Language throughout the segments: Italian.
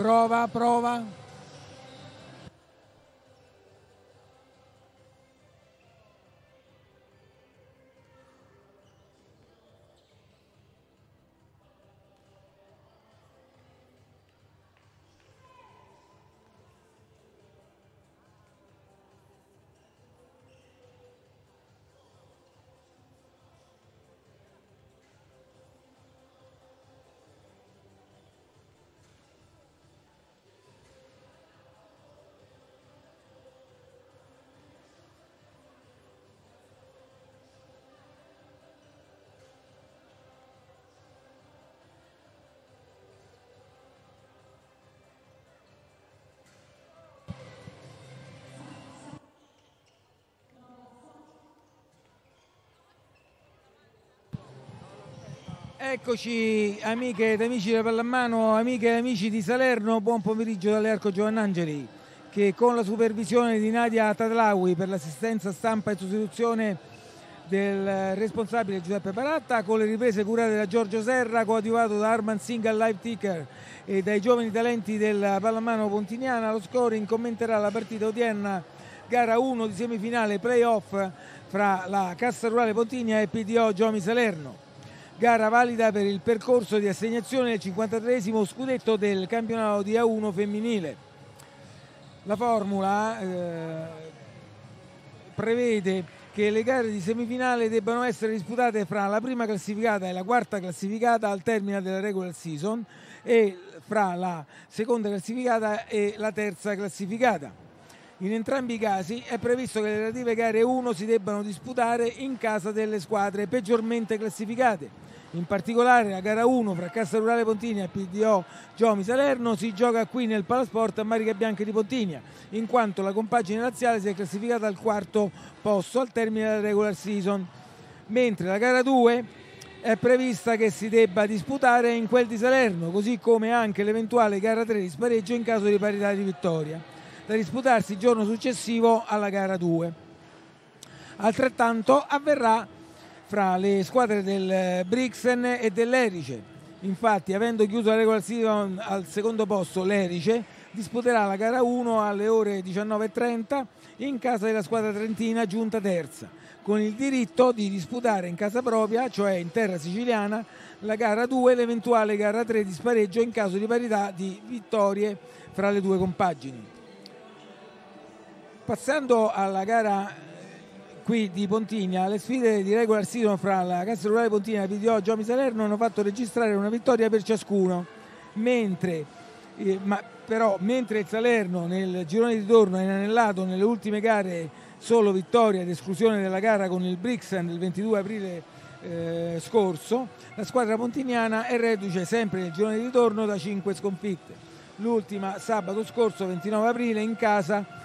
Prova, prova. Eccoci amiche ed amici della pallamano, amiche e amici di Salerno, buon pomeriggio dalle Arco Giovannangeli che con la supervisione di Nadia Tadlaui per l'assistenza stampa e sostituzione del responsabile Giuseppe Paratta con le riprese curate da Giorgio Serra coadiuvato da Arman Singh al live ticker e dai giovani talenti della pallamano pontiniana lo scoring commenterà la partita odierna gara 1 di semifinale playoff fra la Cassa Rurale Pontigna e PDO Giomi Salerno gara valida per il percorso di assegnazione del 53 scudetto del campionato di A1 femminile. La formula eh, prevede che le gare di semifinale debbano essere disputate fra la prima classificata e la quarta classificata al termine della regular season e fra la seconda classificata e la terza classificata. In entrambi i casi è previsto che le relative gare 1 si debbano disputare in casa delle squadre peggiormente classificate in particolare la gara 1 fra Cassa Rurale Pontinia e PDO Giomi Salerno si gioca qui nel Palasport a Marica Bianca di Pontinia, in quanto la compagine laziale si è classificata al quarto posto al termine della regular season, mentre la gara 2 è prevista che si debba disputare in quel di Salerno, così come anche l'eventuale gara 3 di spareggio in caso di parità di vittoria, da disputarsi il giorno successivo alla gara 2. Altrettanto avverrà fra le squadre del Brixen e dell'Erice. Infatti, avendo chiuso la regular season al secondo posto l'Erice, disputerà la gara 1 alle ore 19.30 in casa della squadra trentina giunta terza, con il diritto di disputare in casa propria, cioè in terra siciliana, la gara 2 e l'eventuale gara 3 di spareggio in caso di parità di vittorie fra le due compagini. Passando alla gara qui di Pontigna, le sfide di regular season fra la Cassa Rurale Pontigna e la PDO Giomi Salerno hanno fatto registrare una vittoria per ciascuno, mentre, eh, ma, però, mentre il Salerno nel girone di torno è inanellato nelle ultime gare solo vittoria ed esclusione della gara con il Brixen il 22 aprile eh, scorso, la squadra pontignana è reduce sempre nel girone di ritorno da 5 sconfitte. L'ultima sabato scorso 29 aprile in casa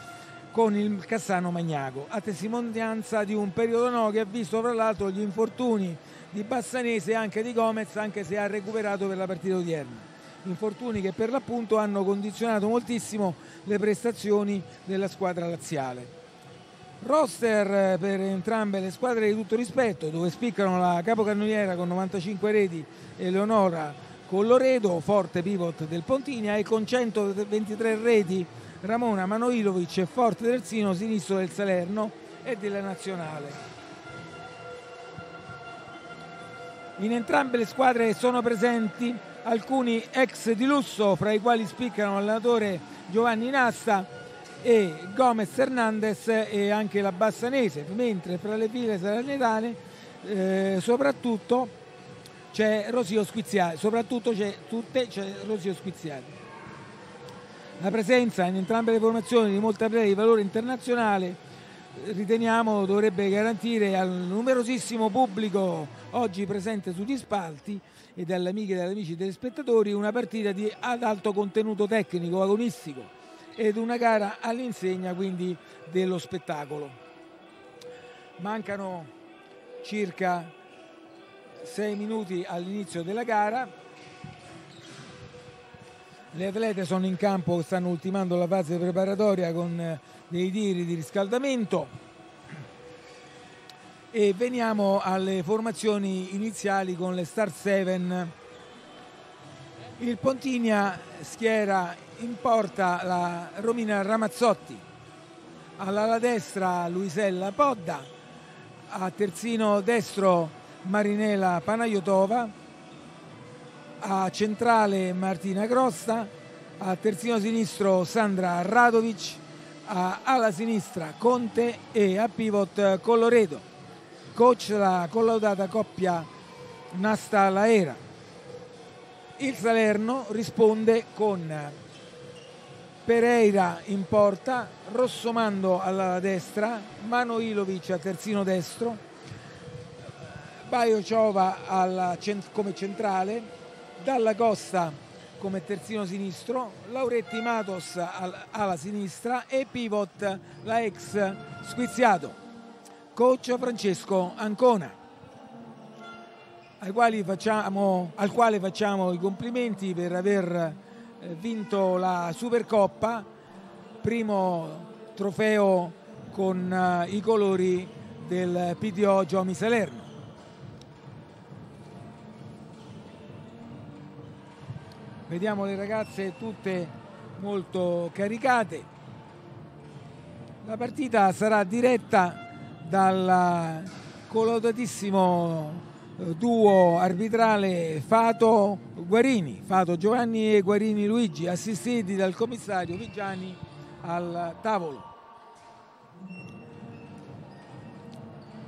con il Cassano Magnago, a testimonianza di un periodo no che ha visto fra l'altro gli infortuni di Bassanese e anche di Gomez, anche se ha recuperato per la partita odierna. Infortuni che per l'appunto hanno condizionato moltissimo le prestazioni della squadra laziale. Roster per entrambe le squadre di tutto rispetto, dove spiccano la capocannoniera con 95 reti Eleonora Colloredo, forte pivot del Pontinia, e con 123 reti Ramona Manoilovic e Forte Terzino, sinistro del Salerno e della Nazionale. In entrambe le squadre sono presenti alcuni ex di lusso, fra i quali spiccano l'allenatore Giovanni Nassa e Gomez Hernandez e anche la Bassanese, mentre fra le file salernitane eh, soprattutto c'è Rosio Squiziati, soprattutto c'è, tutte c'è Rosio Squiziati. La presenza in entrambe le formazioni di molti atleti di valore internazionale riteniamo dovrebbe garantire al numerosissimo pubblico oggi presente sugli spalti e dalle amiche e dagli amici telespettatori una partita di, ad alto contenuto tecnico, agonistico ed una gara all'insegna quindi dello spettacolo. Mancano circa sei minuti all'inizio della gara le atlete sono in campo, stanno ultimando la fase preparatoria con eh, dei tiri di riscaldamento. E veniamo alle formazioni iniziali con le Star 7 Il Pontinia schiera in porta la Romina Ramazzotti, all'ala destra Luisella Podda, a terzino destro Marinela Panayotova, a centrale Martina Grosta, a terzino sinistro Sandra Radovic, a ala sinistra Conte e a pivot Colloredo. Coach la collaudata coppia Nasta Laera. Il Salerno risponde con Pereira in porta, Rossomando alla destra, Mano Ilovic a terzino destro, Baio Ciova alla, come centrale, Dalla Costa come terzino sinistro, Lauretti Matos alla sinistra e pivot la ex Squiziato, coach Francesco Ancona, facciamo, al quale facciamo i complimenti per aver eh, vinto la Supercoppa, primo trofeo con uh, i colori del PDO Giomi Salerno. Vediamo le ragazze tutte molto caricate. La partita sarà diretta dal collaudatissimo eh, duo arbitrale Fato Guarini, Fato Giovanni e Guarini Luigi, assistiti dal commissario Vigiani al tavolo.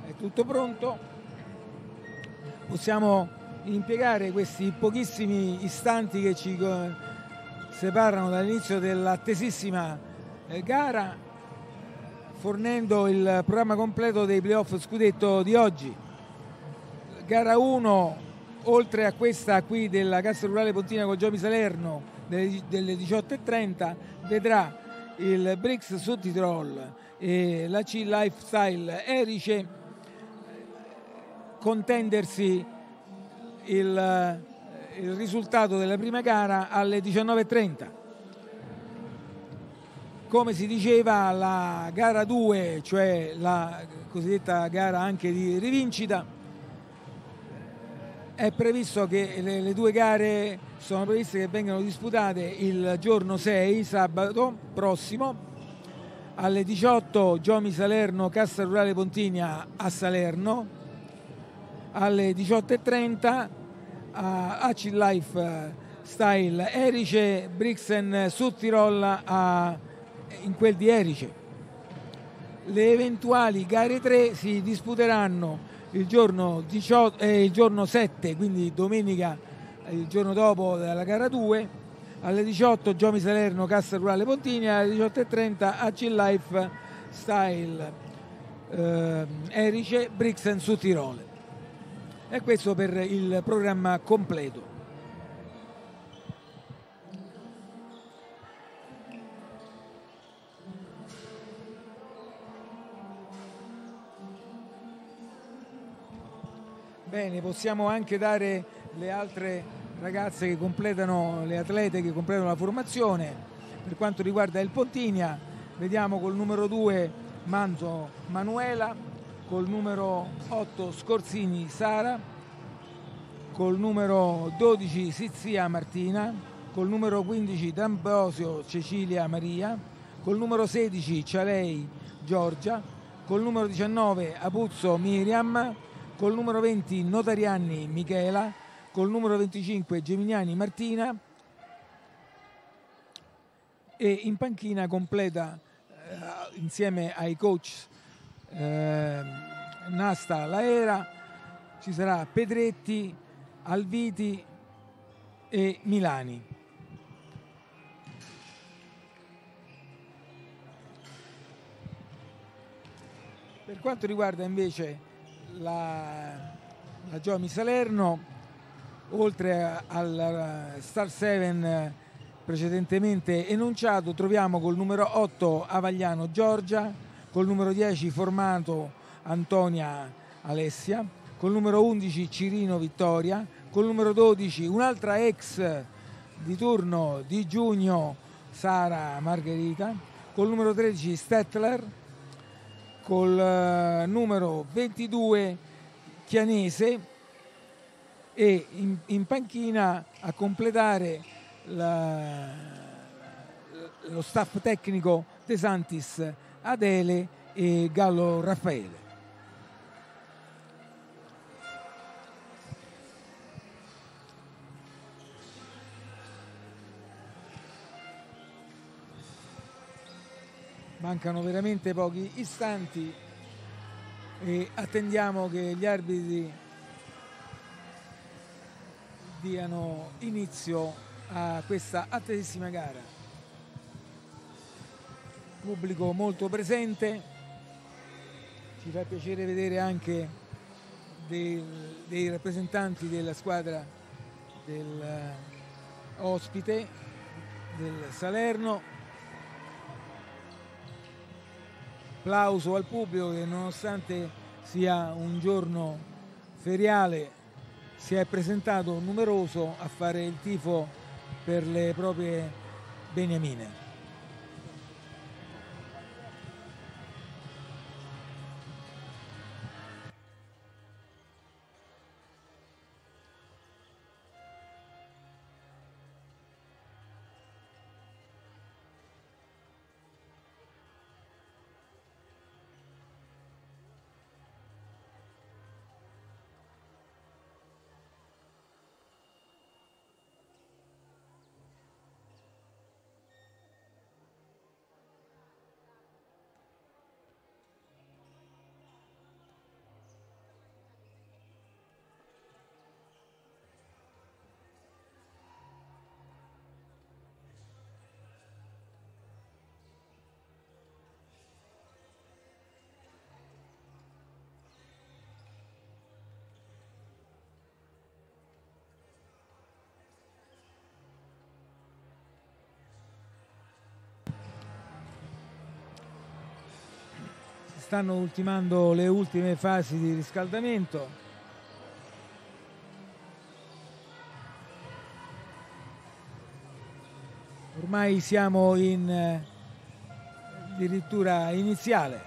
È tutto pronto? Possiamo impiegare questi pochissimi istanti che ci separano dall'inizio dell'attesissima eh, gara fornendo il programma completo dei playoff scudetto di oggi. Gara 1, oltre a questa qui della Cassa Rurale Pontina con Giovi Salerno delle 18.30, vedrà il Brix Sud e la C Lifestyle Erice contendersi il, il risultato della prima gara alle 19.30. Come si diceva, la gara 2, cioè la cosiddetta gara anche di rivincita, è previsto che le, le, due gare sono previste che vengano disputate il giorno 6, sabato prossimo, alle 18 Giomi Salerno, Cassa Rurale Pontigna a Salerno, alle 18.30 a Acid Life Style Erice, Brixen Sud a, in quel di Erice. Le eventuali gare 3 si disputeranno il giorno, 18, eh, il giorno 7, quindi domenica, il giorno dopo della gara 2, alle 18 Giomi Salerno, Cassa Rurale Pontini, alle 18.30 Acid Life Style eh, Erice, Brixen Sud Tirol e questo per il programma completo. Bene, possiamo anche dare le altre ragazze che completano, le atlete che completano la formazione. Per quanto riguarda il Pontinia, vediamo col numero 2 Manzo Manuela, col numero 8 Scorzini Sara, col numero 12 Sizia Martina, col numero 15 D'Ambrosio Cecilia Maria, col numero 16 Cialei Giorgia, col numero 19 Apuzzo Miriam, col numero 20 Notarianni Michela, col numero 25 Geminiani Martina e in panchina completa eh, insieme ai coach eh, Nasta Laera, ci sarà Pedretti, Alviti e Milani. Per quanto riguarda invece la, la Giomi Salerno, oltre al Star 7 precedentemente enunciato, troviamo col numero 8 Avagliano Giorgia, col numero 10 formato Antonia Alessia, col numero 11 Cirino Vittoria, col numero 12 un'altra ex di turno di giugno Sara Margherita, col numero 13 Stettler, col uh, numero 22 Chianese e in, in panchina a completare la, lo staff tecnico De Santis Adele e Gallo Raffaele. Mancano veramente pochi istanti e attendiamo che gli arbitri diano inizio a questa attesissima gara. Pubblico molto presente, ci fa piacere vedere anche dei, dei rappresentanti della squadra dell'ospite del Salerno. Applauso al pubblico che nonostante sia un giorno feriale si è presentato numeroso a fare il tifo per le proprie beniamine. Stanno ultimando le ultime fasi di riscaldamento. Ormai siamo in eh, addirittura iniziale,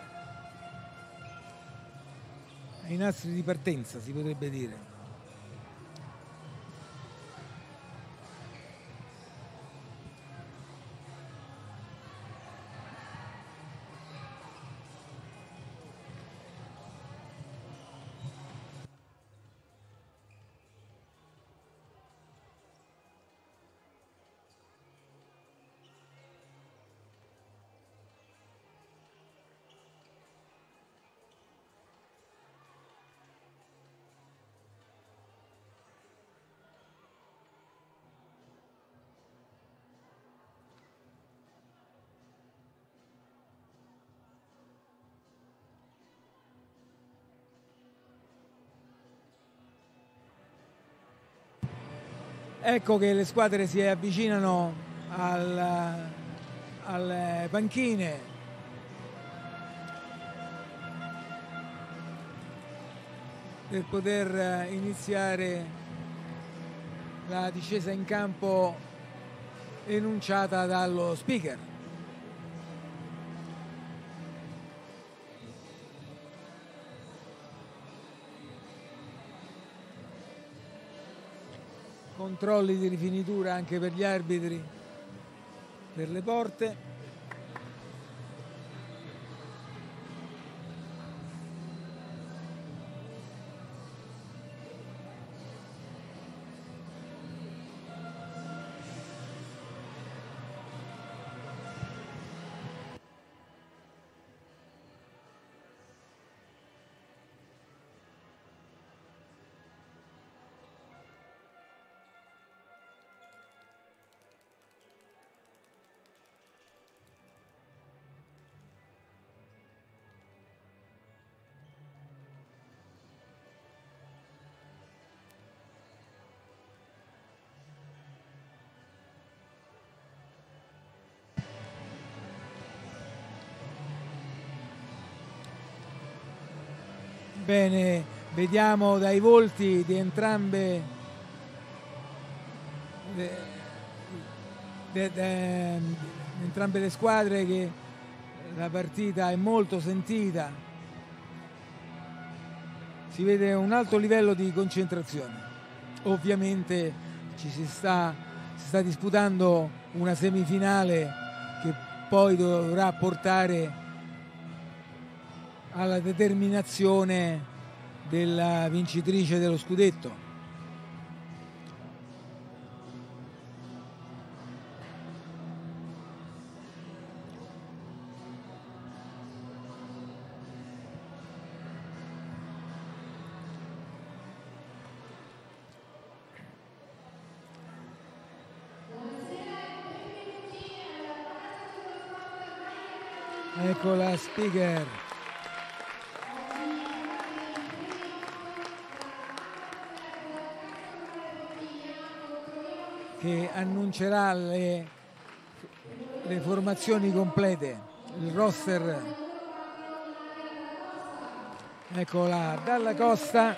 ai nastri di partenza si potrebbe dire. Ecco che le squadre si avvicinano al, alle panchine. per poter iniziare la discesa in campo enunciata dallo speaker. Controlli di rifinitura anche per gli arbitri per le porte Bene, vediamo dai volti di entrambe de, de, de, entrambe le squadre che la partita è molto sentita. Si vede un alto livello di concentrazione. ovviamente ci si sta, si sta disputando una semifinale che poi dovrà portare alla determinazione della vincitrice dello scudetto. Ecco la speaker. Che annuncerà le, le formazioni complete, il roster. Eccola Dalla Costa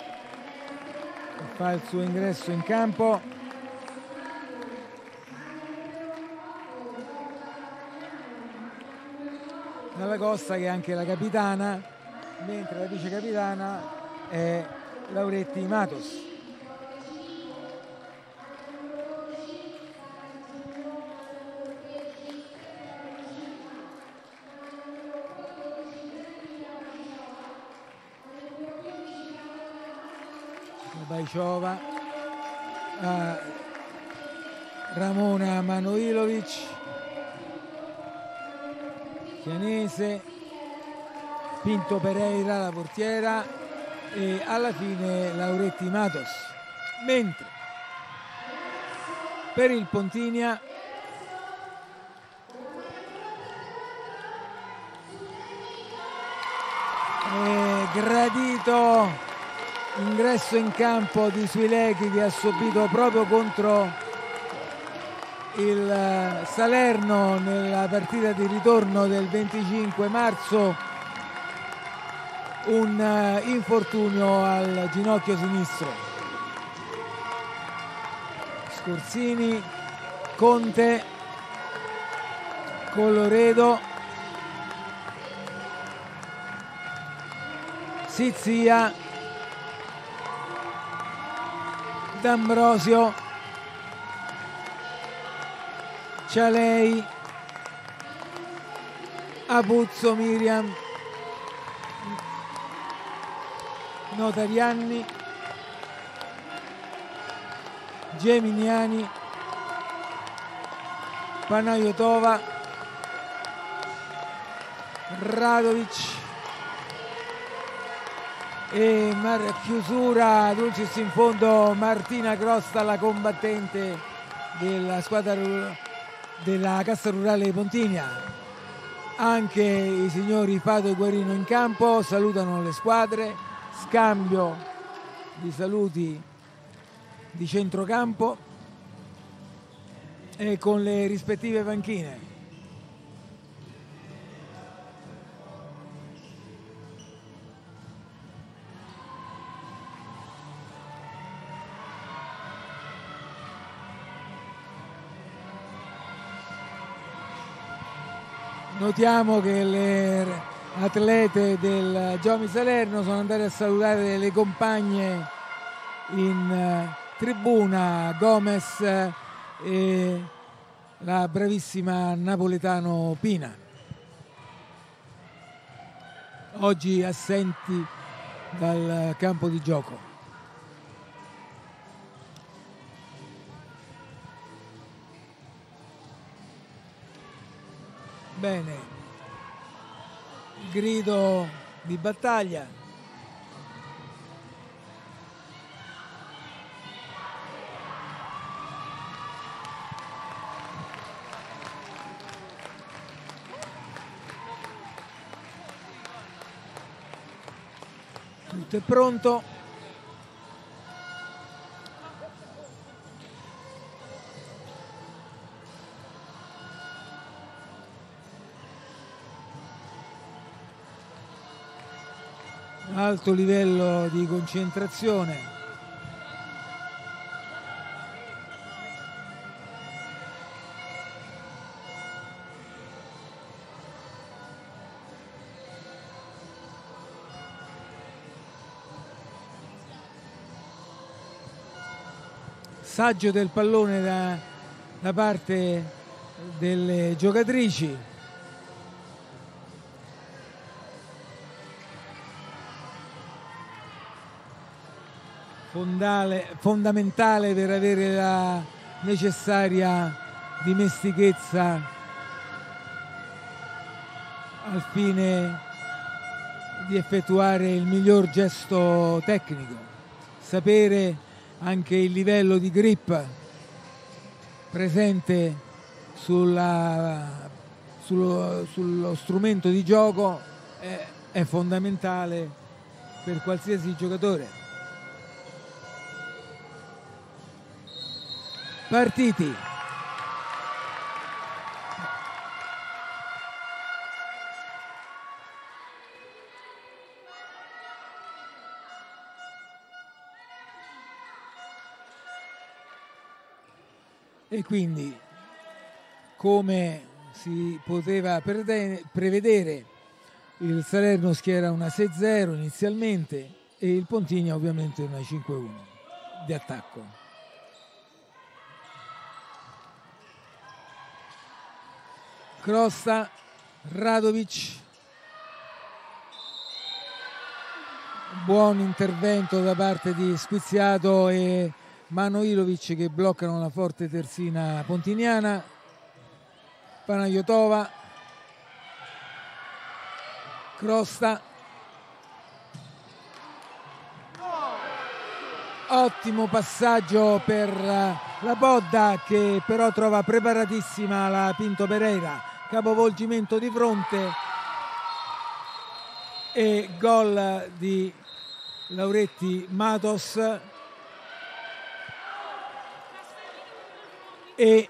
fa il suo ingresso in campo. Dalla Costa che è anche la capitana, mentre la vice capitana è Lauretti Matos. Bajciova a Ramona Manoilovic Chianese Pinto Pereira la portiera e alla fine Lauretti Matos. Mentre per il Pontinia gradito ingresso in campo di Suilechi che ha subito proprio contro il eh, Salerno nella partita di ritorno del 25 marzo un eh, infortunio al ginocchio sinistro. Scorsini, Conte, Coloredo, Sizia D'Ambrosio Cialei Abuzzo Miriam. Notarianni. Geminiani. Panayotova. Radovic e Mar- chiusura Dulcis in fondo Martina Crosta la combattente della squadra della Cassa Rurale di Pontinia. Anche i signori Pato e Guarino in campo salutano le squadre. Scambio di saluti di centrocampo e con le rispettive panchine Notiamo che le atlete del Giomi Salerno sono andate a salutare le compagne in eh, tribuna, Gomez e la bravissima napoletano Pina. Oggi assenti dal campo di gioco. Bene, grido di battaglia. Tutto è pronto. Alto livello di concentrazione. passaggio del pallone da, da parte delle giocatrici Fondale, fondamentale per avere la necessaria dimestichezza al fine di effettuare il miglior gesto tecnico, sapere anche il livello di grip presente sulla, sullo, sullo, strumento di gioco è, è fondamentale per qualsiasi giocatore. Partiti. E quindi, come si poteva prevedere, il Salerno schiera una 6-0 inizialmente e il Pontigna ovviamente una 5-1 di attacco. Crosta, Radovic. Buon intervento da parte di Squiziato e Manoilovic che bloccano la forte terzina pontiniana. Panayotova. Crosta. Ottimo passaggio per la Bodda che però trova preparatissima la Pinto Pereira capovolgimento di fronte e gol di Lauretti Matos e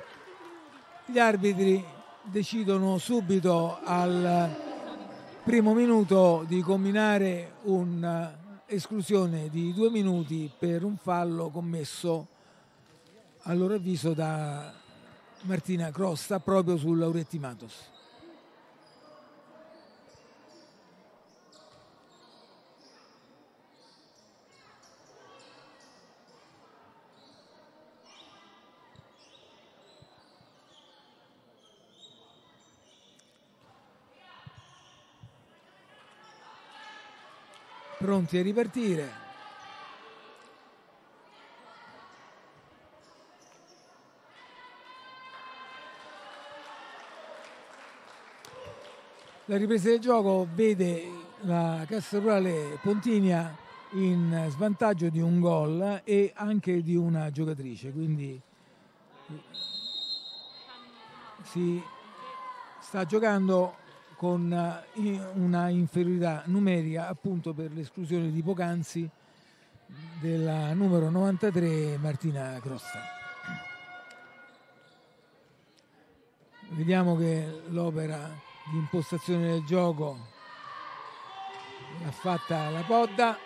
gli arbitri decidono subito al primo minuto di combinare un'esclusione di due minuti per un fallo commesso a loro avviso da Martina Crosta proprio su Lauretti Matos. Pronti a ripartire. La ripresa del gioco vede la Cassa Rurale Pontinia in svantaggio di un gol e anche di una giocatrice, quindi si sta giocando con una inferiorità numerica appunto per l'esclusione di Pocanzi della numero 93 Martina Crosta. Vediamo che l'opera di impostazione del gioco. L'ha fatta la Podda.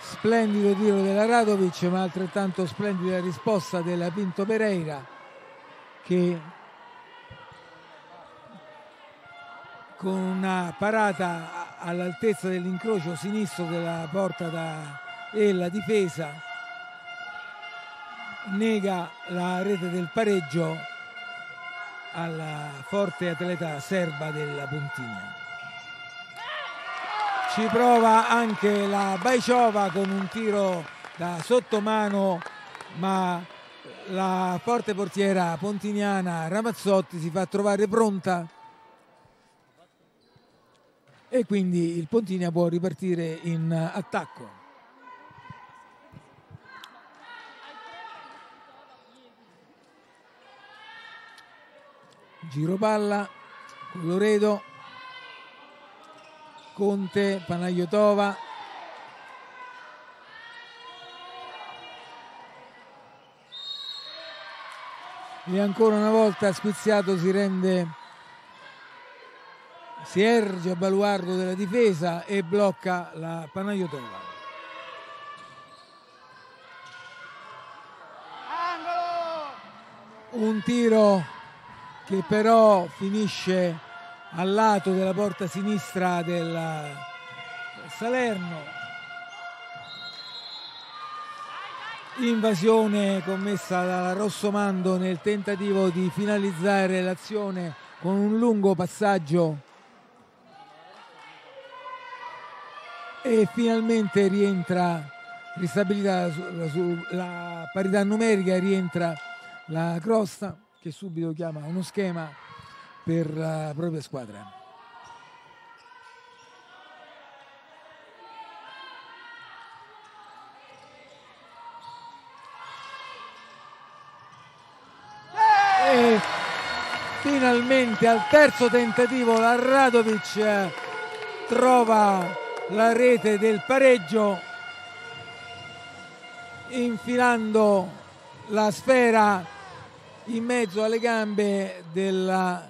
Splendido tiro della Radovic ma altrettanto splendida risposta della Pinto Pereira che con una parata all'altezza dell'incrocio sinistro della porta da, e la difesa nega la rete del pareggio alla forte atleta serba della Pontigna. Ci prova anche la Baiciova con un tiro da sottomano, ma la forte portiera pontiniana Ramazzotti si fa trovare pronta e quindi il Pontinia può ripartire in attacco. Giro palla Loredo Conte Panayotova. E ancora una volta Squiziato si rende si erge a baluardo della difesa e blocca la Panayotova. Un tiro che però finisce al lato della porta sinistra del Salerno. invasione commessa dalla Rossomando nel tentativo di finalizzare l'azione con un lungo passaggio e finalmente rientra ristabilita la parità numerica rientra la Crosta che subito chiama uno schema per la propria squadra. E finalmente al terzo tentativo la Radovic trova la rete del pareggio infilando la sfera in mezzo alle gambe della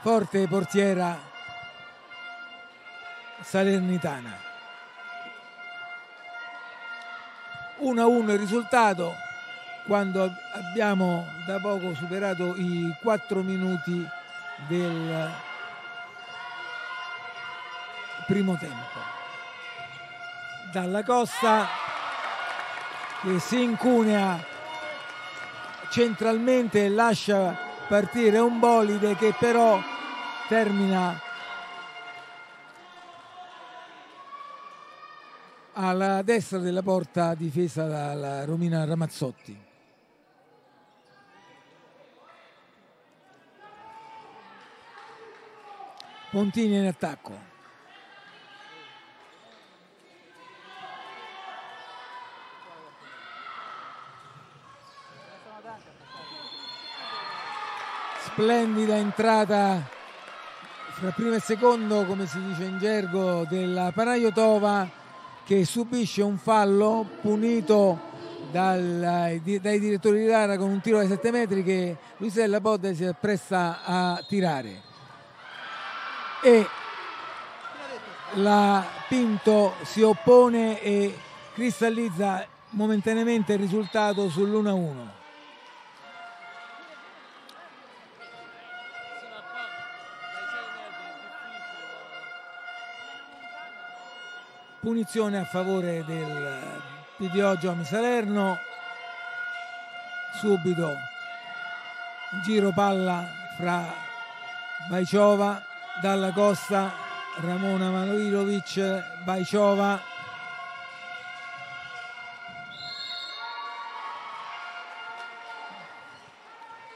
forte portiera salernitana. 1-1 il risultato quando abbiamo da poco superato i 4 minuti del primo tempo. Dalla Costa che si incunea centralmente lascia partire un bolide che però termina alla destra della porta difesa dalla Romina Ramazzotti. Pontini in attacco. Splendida entrata fra primo e secondo, come si dice in gergo, della Panayotova che subisce un fallo punito dal, dai direttori di gara con un tiro ai 7 metri che Luisella Podde si appresta a tirare. E la Pinto si oppone e cristallizza momentaneamente il risultato sull'1-1. Punizione a favore del PDO Giomi Salerno. Subito giro palla fra Bajciova dalla Costa Ramona Manoilovic Bajciova.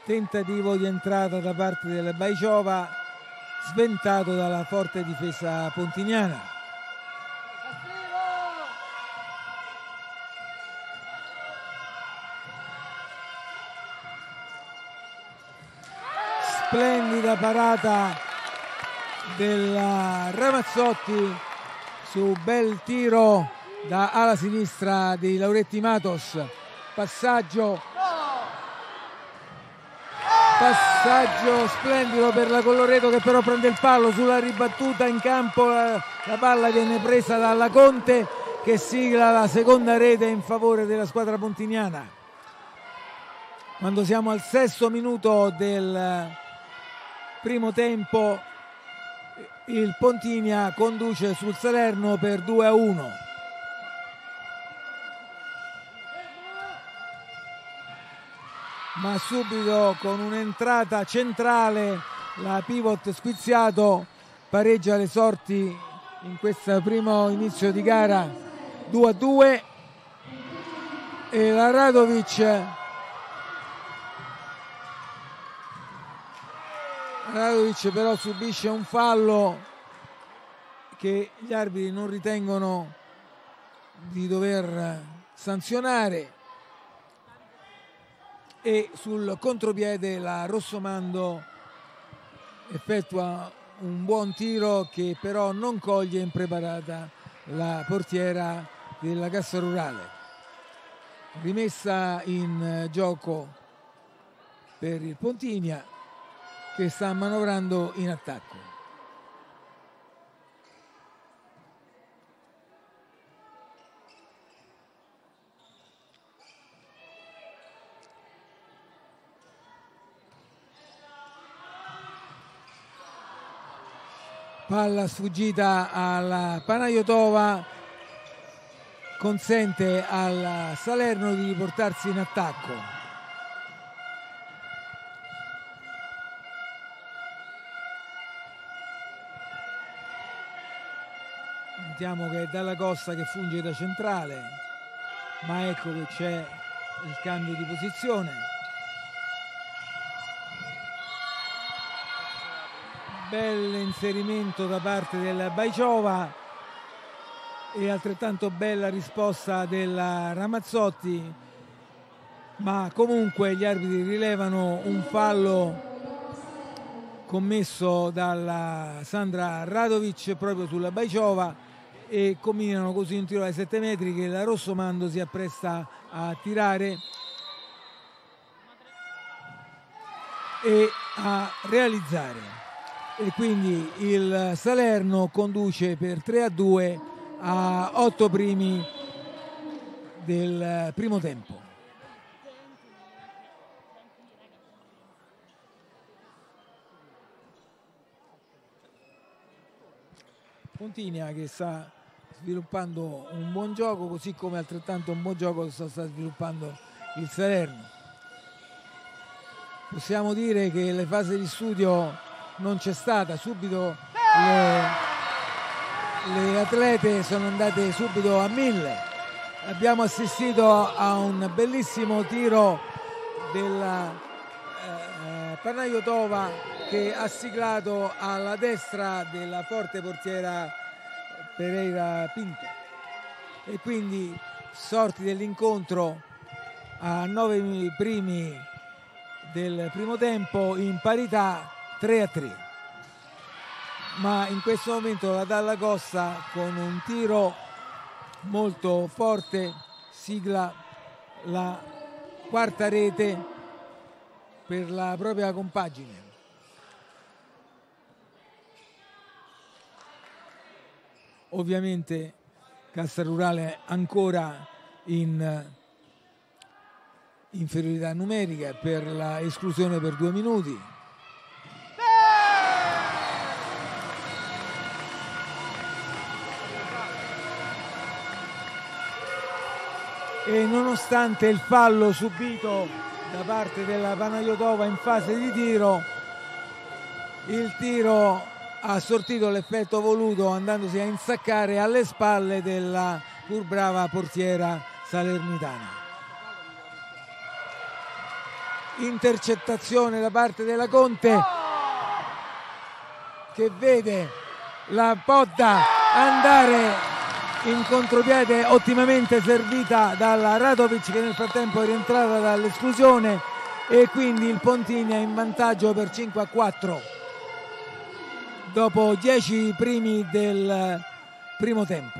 Tentativo di entrata da parte della Bajciova sventato dalla forte difesa pontiniana splendida parata della Ramazzotti su bel tiro da ala sinistra di Lauretti Matos. Passaggio passaggio splendido per la Colloreto che però prende il pallo sulla ribattuta in campo. La, la palla viene presa dalla Conte che sigla la seconda rete in favore della squadra pontiniana quando siamo al sesto minuto del primo tempo il Pontinia conduce sul Salerno per 2 a 1 ma subito con un'entrata centrale la pivot squiziato pareggia le sorti in questo primo inizio di gara 2 a 2 e la Radovic Radovic però subisce un fallo che gli arbitri non ritengono di dover sanzionare e sul contropiede la Rossomando effettua un buon tiro che però non coglie impreparata la portiera della Cassa Rurale. Rimessa in gioco per il Pontinia che sta manovrando in attacco. Palla sfuggita alla Panayotova consente al Salerno di riportarsi in attacco. Notiamo che è Dalla Costa che funge da centrale, ma ecco che c'è il cambio di posizione. Bel inserimento da parte del Baiciova e altrettanto bella risposta della Ramazzotti, ma comunque gli arbitri rilevano un fallo commesso dalla Sandra Radovic proprio sulla Baiciova e combinano così un tiro dai 7 metri che la Rossomando si appresta a tirare. E a realizzare. E quindi il Salerno conduce per 3 a 2 a 8 primi del primo tempo. Pontinia che sta sviluppando un buon gioco così come altrettanto un buon gioco sta sviluppando il Salerno. Possiamo dire che le fasi di studio non c'è stata subito le, le atlete sono andate subito a mille. Abbiamo assistito a un bellissimo tiro della eh, Panayotova che ha siglato alla destra della forte portiera Pereira Pinto. E quindi sorti dell'incontro a nove primi del primo tempo in parità 3 a 3 ma in questo momento la Dalla Costa con un tiro molto forte sigla la quarta rete per la propria compagine ovviamente Cassa Rurale ancora in inferiorità numerica per la esclusione per due minuti. E nonostante il fallo subito da parte della Panayotova in fase di tiro, il tiro ha sortito l'effetto voluto andandosi a insaccare alle spalle della pur brava portiera salernitana. Intercettazione da parte della Conte che vede la Podda andare in contropiede ottimamente servita dalla Radovic che nel frattempo è rientrata dall'esclusione e quindi il Pontini è in vantaggio per 5 a 4 dopo dieci primi del primo tempo.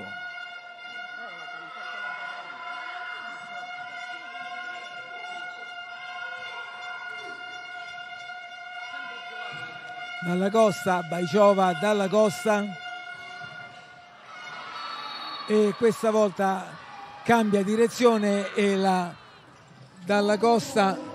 Dalla Costa, Baiciova dalla Costa e questa volta cambia direzione e la Dalla Costa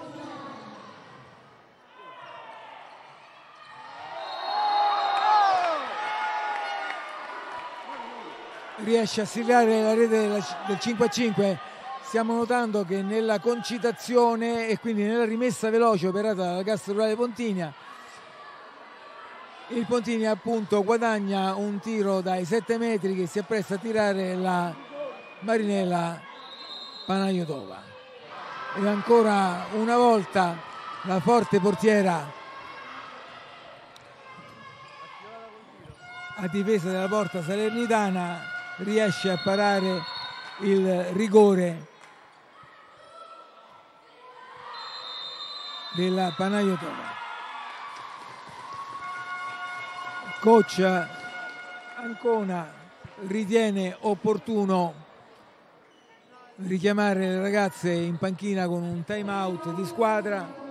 riesce a siglare la rete del 5 5 stiamo notando che nella concitazione e quindi nella rimessa veloce operata dalla Cassa Rurale Pontinia il Pontinia appunto guadagna un tiro dai 7 metri che si appresta a tirare la Marinella Panayotova e ancora una volta la forte portiera a difesa della porta salernitana riesce a parare il rigore della Panayotova. Coach Ancona ritiene opportuno richiamare le ragazze in panchina con un time out di squadra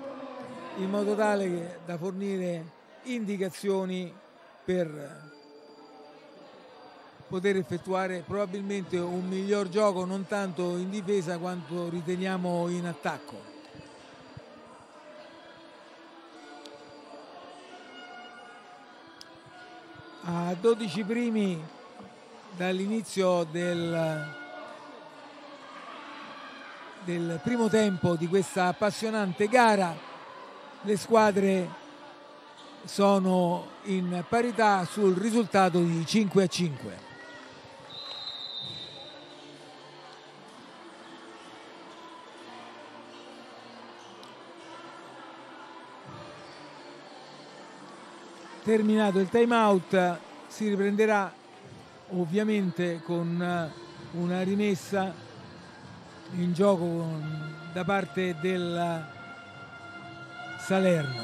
in modo tale da fornire indicazioni per poter effettuare probabilmente un miglior gioco non tanto in difesa quanto riteniamo in attacco. A 12 primi dall'inizio del del primo tempo di questa appassionante gara. Le squadre sono in parità sul risultato di 5 a 5. Terminato il time out si riprenderà ovviamente con una rimessa in gioco da parte del Salerno.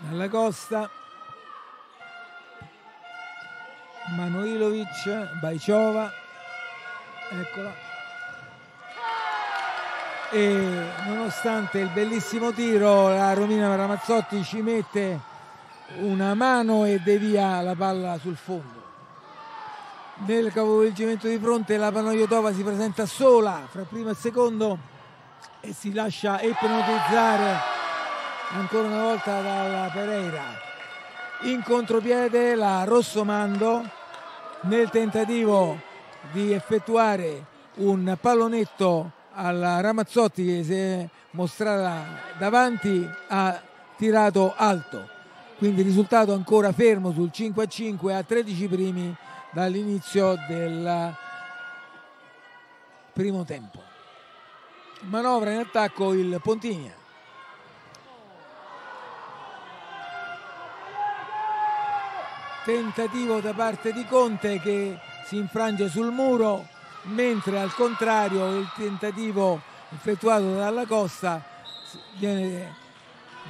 Dalla Costa, Manoilovic, Bajciova, eccola. E nonostante il bellissimo tiro, la Romina Ramazzotti ci mette una mano e devia la palla sul fondo. Nel capovolgimento di fronte la Panayotova si presenta sola fra primo e secondo e si lascia ipnotizzare ancora una volta dalla Pereira. In contropiede la Rossomando nel tentativo di effettuare un pallonetto alla Ramazzotti che si è mostrata davanti ha tirato alto. Quindi risultato ancora fermo sul 5 a 5 a 13 primi dall'inizio del primo tempo. Manovra in attacco il Pontigna tentativo da parte di Conte che si infrange sul muro mentre al contrario il tentativo effettuato dalla Costa viene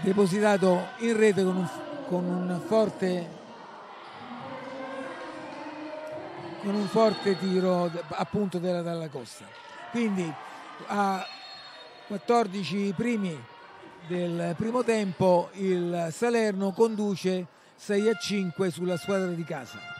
depositato in rete con un con un forte con un forte tiro appunto della Dalla Costa. Quindi a 14 primi del primo tempo il Salerno conduce 6 a 5 sulla squadra di casa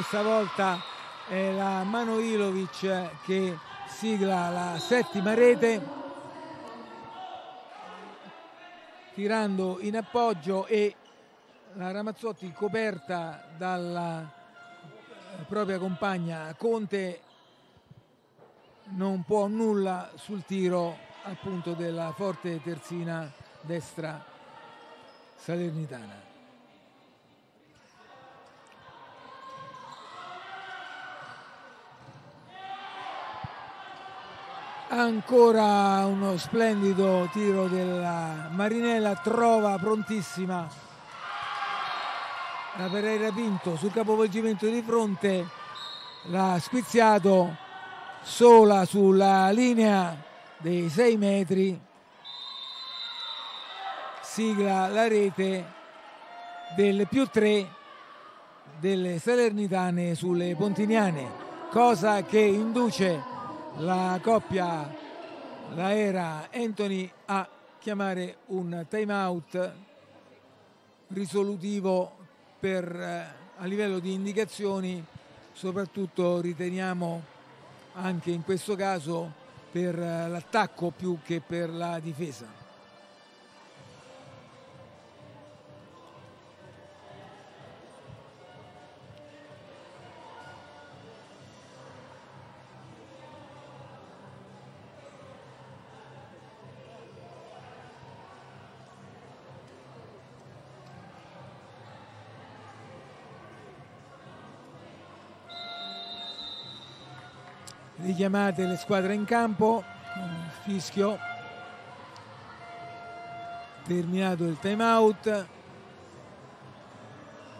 questa volta è la Manoilovic che sigla la settima rete tirando in appoggio e la Ramazzotti coperta dalla propria compagna Conte non può nulla sul tiro appunto della forte terzina destra salernitana ancora uno splendido tiro della Marinella trova prontissima. La Pereira Pinto sul capovolgimento di fronte l'ha squiziato sola sulla linea dei 6 metri. Sigla la rete del più 3 delle salernitane sulle pontiniane. Cosa che induce la coppia, la era Anthony a chiamare un time out risolutivo per, eh, a livello di indicazioni, soprattutto riteniamo anche in questo caso per eh, l'attacco più che per la difesa. Richiamate le squadre in campo. Fischio. Terminato il time out.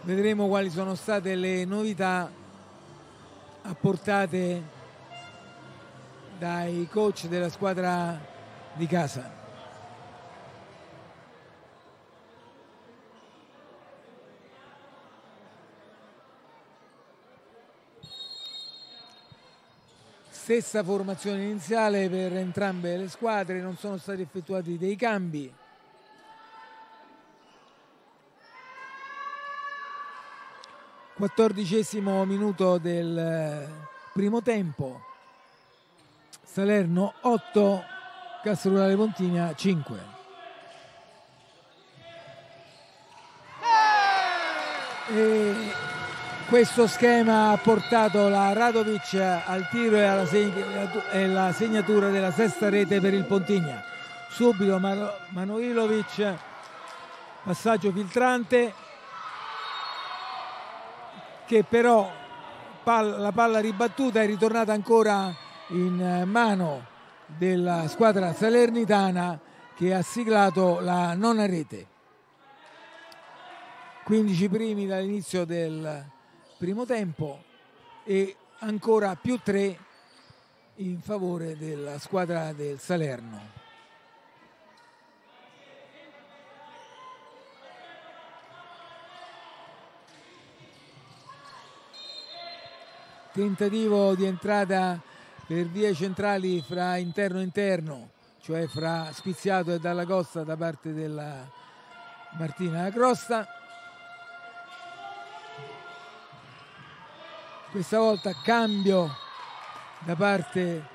Vedremo quali sono state le novità apportate dai coach della squadra di casa stessa formazione iniziale per entrambe le squadre, non sono stati effettuati dei cambi. quattordicesimo minuto del primo tempo Salerno 8 Castrolare Pontigna 5 e questo schema ha portato la Radovic al tiro e alla, e la segnatura della sesta rete per il Pontigna. Subito Manoilovic passaggio filtrante che però la palla ribattuta è ritornata ancora in mano della squadra salernitana che ha siglato la nona rete. 15 primi dall'inizio del primo tempo e ancora più 3 in favore della squadra del Salerno tentativo di entrata per vie centrali fra interno e interno, cioè fra Spiziato e Dalla Costa da parte della Martina Crosta. Questa volta cambio da parte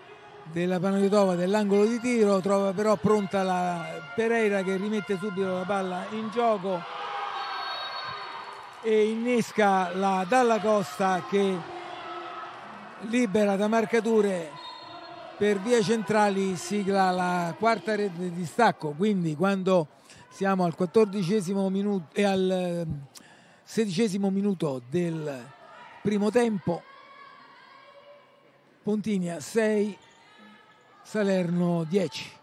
della Panayotova dell'angolo di tiro, trova però pronta la Pereira che rimette subito la palla in gioco e innesca la Dalla Costa che libera da marcature per vie centrali sigla la quarta rete di stacco. Quindi quando siamo al quattordicesimo minuto e al ehm, sedicesimo minuto del primo tempo. Pontinia 6 Salerno 10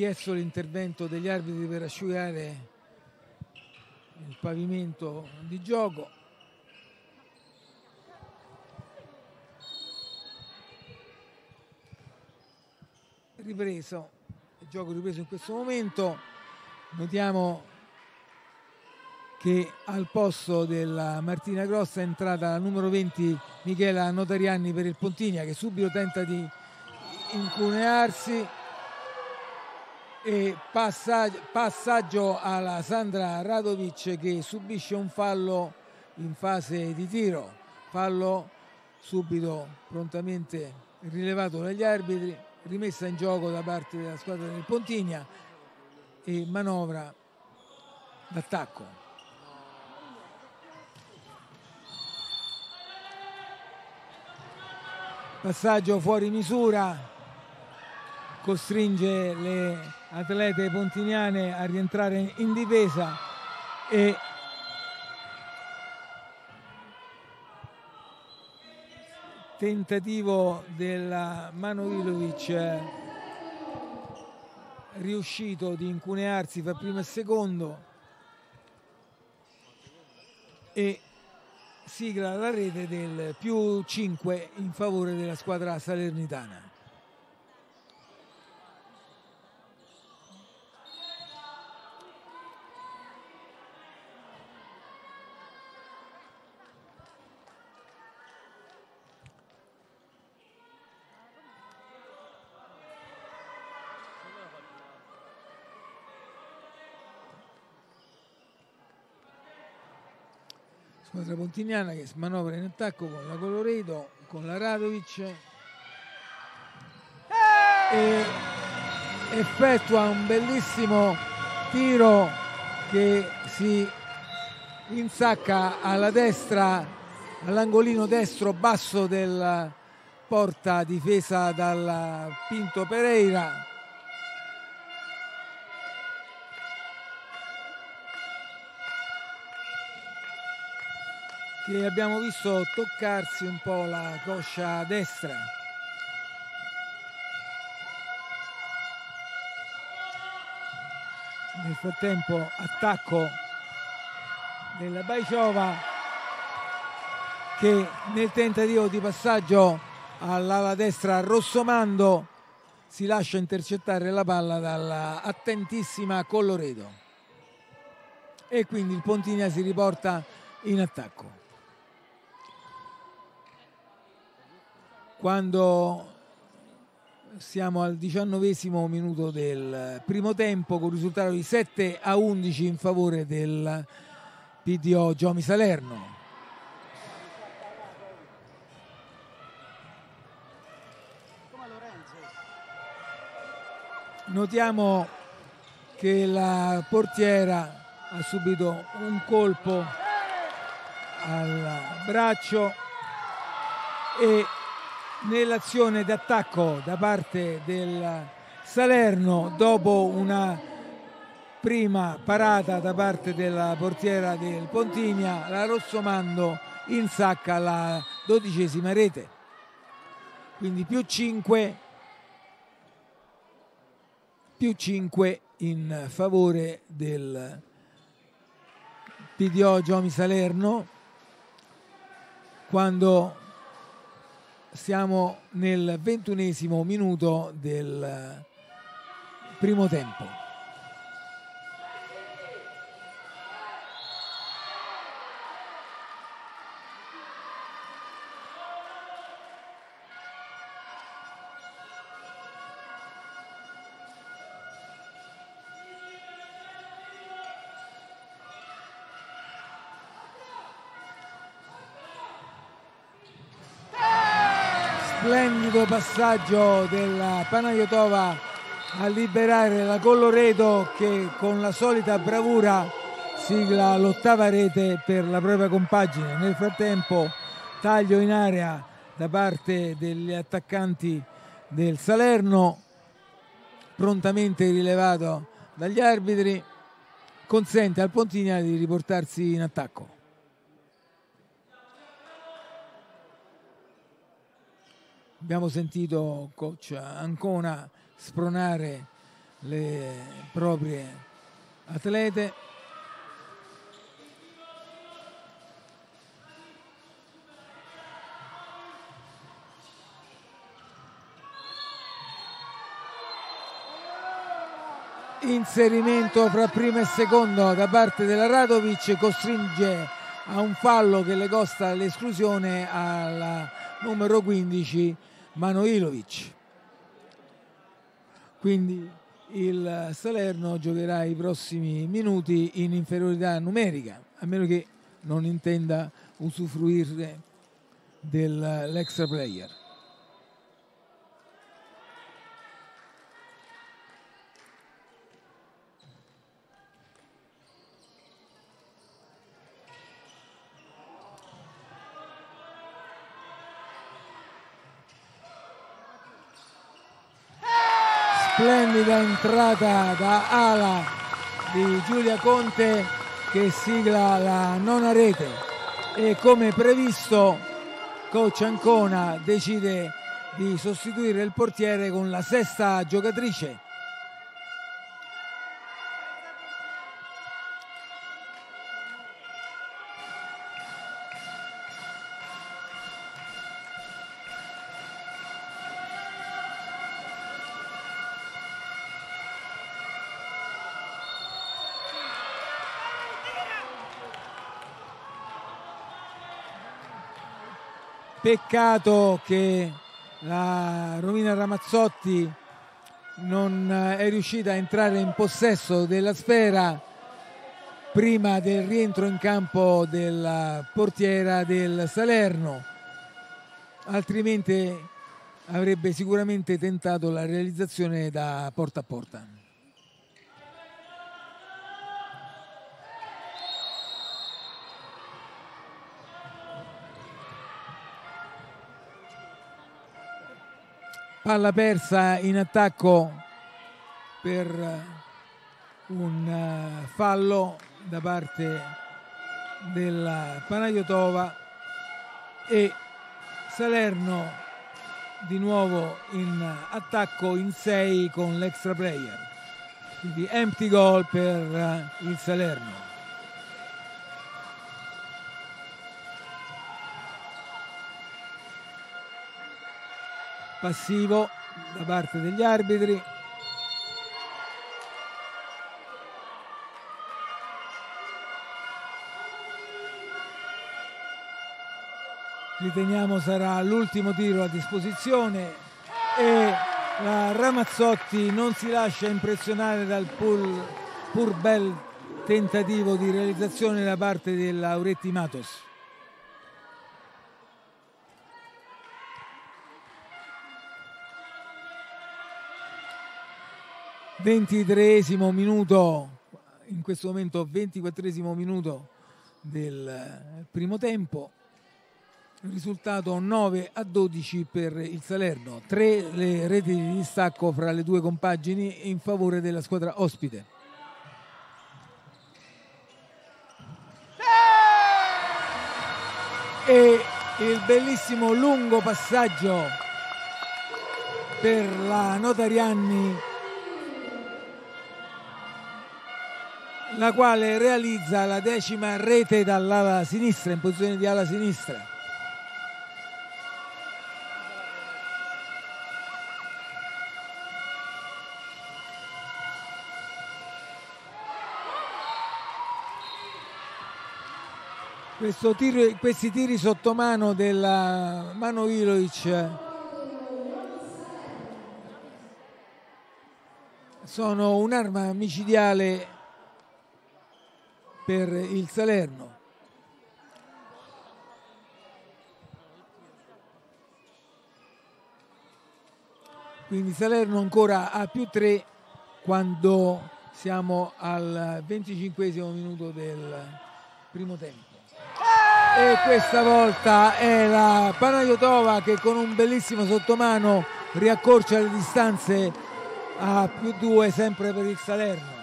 richiesto l'intervento degli arbitri per asciugare il pavimento di gioco. Ripreso, il gioco ripreso in questo momento, notiamo che al posto della Martina Grossa è entrata la numero 20 Michela Notarianni per il Pontigna che subito tenta di incunearsi e passaggio, passaggio alla Sandra Radovic che subisce un fallo in fase di tiro. Fallo subito prontamente rilevato dagli arbitri rimessa in gioco da parte della squadra del Pontigna e manovra d'attacco. Passaggio fuori misura costringe le atlete pontiniane a rientrare in difesa e tentativo della Manovilovic riuscito di incunearsi fra primo e secondo e sigla la rete del più 5 in favore della squadra salernitana. Pontiniana che smanovra in attacco con la Coloredo, con la Radovic. E effettua un bellissimo tiro che si insacca alla destra, all'angolino destro basso della porta difesa dal Pinto Pereira che abbiamo visto toccarsi un po' la coscia destra. Nel frattempo attacco della Baiciova che nel tentativo di passaggio all'ala destra Rossomando si lascia intercettare la palla dall'attentissima Colloredo e quindi il Pontinia si riporta in attacco. Quando siamo al diciannovesimo minuto del primo tempo con risultato di 7 a 11 in favore del PDO Giomi Salerno. Notiamo che la portiera ha subito un colpo al braccio e nell'azione d'attacco da parte del Salerno dopo una prima parata da parte della portiera del Pontigna la Rossomando insacca la dodicesima rete. Quindi più 5 più 5 in favore del PDO Giomi Salerno quando siamo nel ventunesimo minuto del primo tempo. Splendido passaggio della Panayotova a liberare la Colloredo che con la solita bravura sigla l'ottava rete per la propria compagine. Nel frattempo taglio in area da parte degli attaccanti del Salerno, prontamente rilevato dagli arbitri, consente al Pontigna di riportarsi in attacco. Abbiamo sentito coach Ancona spronare le proprie atlete. Inserimento fra primo e secondo da parte della Radovic costringe a un fallo che le costa l'esclusione al numero 15 Manojlovic. Quindi il Salerno giocherà i prossimi minuti in inferiorità numerica, a meno che non intenda usufruire dell'extra player. Splendida entrata da ala di Giulia Conte che sigla la nona rete. E come previsto coach Ancona decide di sostituire il portiere con la sesta giocatrice Peccato che la Romina Ramazzotti non è riuscita a entrare in possesso della sfera prima del rientro in campo della portiera del Salerno, altrimenti avrebbe sicuramente tentato la realizzazione da porta a porta. Palla persa in attacco per un eh, fallo da parte della Panayotova e Salerno di nuovo in attacco in 6 con l'extra player. Quindi empty goal per eh, il Salerno passivo da parte degli arbitri. Riteniamo sarà l'ultimo tiro a disposizione e la Ramazzotti non si lascia impressionare dal pur, pur bel tentativo di realizzazione da parte dell'Auretti Matos. Ventitreesimo minuto, in questo momento ventiquattresimo minuto del primo tempo risultato 9 a 12 per il Salerno, 3 le reti di distacco fra le due compagini in favore della squadra ospite. E il bellissimo lungo passaggio per la Notarianni la quale realizza la decima rete dall'ala sinistra in posizione di ala sinistra. Tiro, questi tiri sotto mano della Mano Ilovic sono un'arma micidiale per il Salerno. Quindi Salerno ancora a più 3 quando siamo al 25 minuto del primo tempo e questa volta è la Panayotova che con un bellissimo sottomano riaccorcia le distanze a più due sempre per il Salerno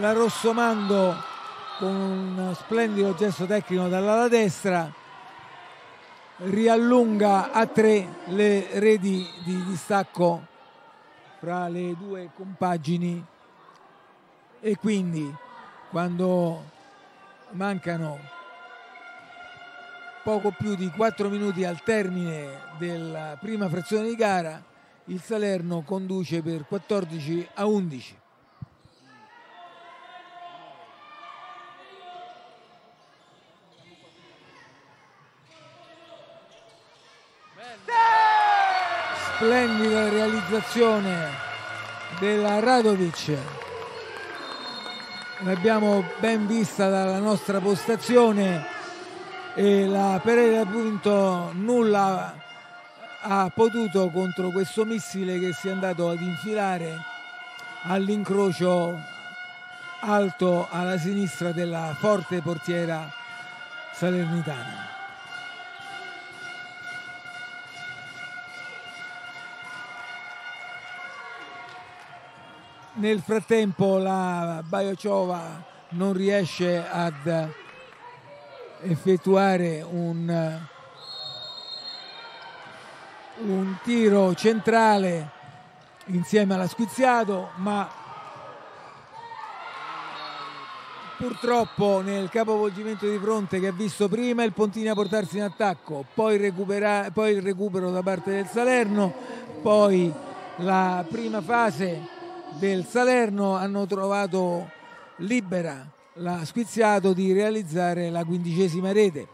la Rossomando con un splendido gesto tecnico dall'ala destra riallunga a tre le reti di distacco fra le due compagini e quindi quando mancano poco più di 4 minuti al termine della prima frazione di gara, il Salerno conduce per 14 a 11. Splendida realizzazione della Radovic l'abbiamo ben vista dalla nostra postazione e la Pereira appunto nulla ha potuto contro questo missile che si è andato ad infilare all'incrocio alto alla sinistra della forte portiera salernitana. Nel frattempo la Baiociova non riesce ad effettuare un, un tiro centrale insieme alla Squiziato, ma purtroppo nel capovolgimento di fronte che ha visto prima il Pontina portarsi in attacco, poi, poi il recupero da parte del Salerno, poi la prima fase del Salerno hanno trovato libera la Squiziato di realizzare la quindicesima rete.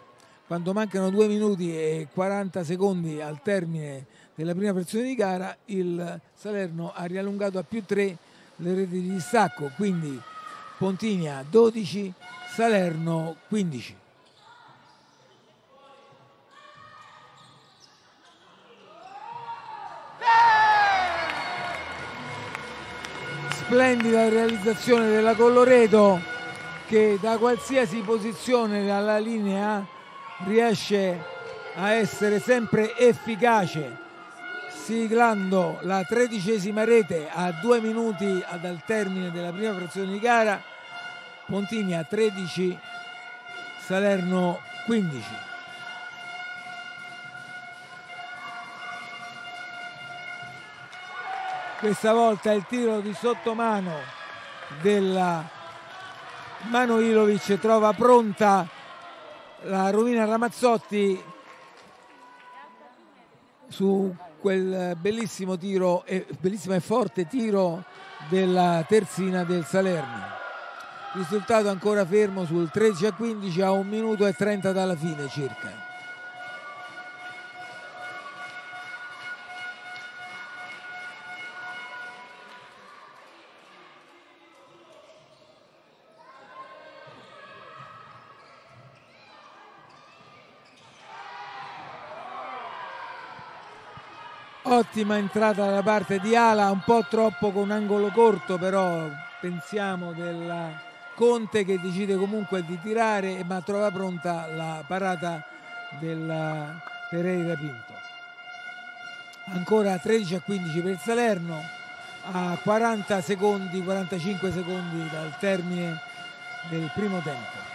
Quando mancano 2 minuti e 40 secondi al termine della prima frazione di gara, il Salerno ha riallungato a più 3 le reti di distacco, quindi Pontinia 12, Salerno 15. Splendida realizzazione della Colloredo che da qualsiasi posizione dalla linea riesce a essere sempre efficace siglando la tredicesima rete a due minuti dal termine della prima frazione di gara. Pontinia 13 Salerno 15 questa volta il tiro di sottomano della Mano Ilovic trova pronta la Rovina Ramazzotti su quel bellissimo tiro, bellissimo e forte tiro della terzina del Salerno. Risultato ancora fermo sul 13 a 15 a 1 minuto e 30 dalla fine circa. Ottima entrata da parte di Ala, un po' troppo con angolo corto, però pensiamo del Conte che decide comunque di tirare, ma trova pronta la parata del Pereira Pinto. Ancora 13 a 15 per Salerno, a 40 secondi, 45 secondi dal termine del primo tempo.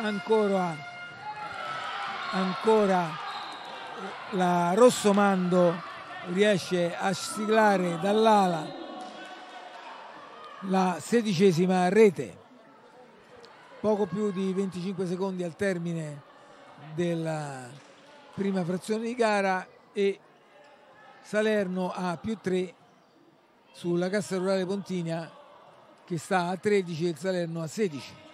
Ancora, ancora la Rossomando riesce a siglare dall'ala la sedicesima rete. Poco più di 25 secondi al termine della prima frazione di gara e Salerno a più 3 sulla Cassa Rurale Pontina che sta a 13 e il Salerno a 16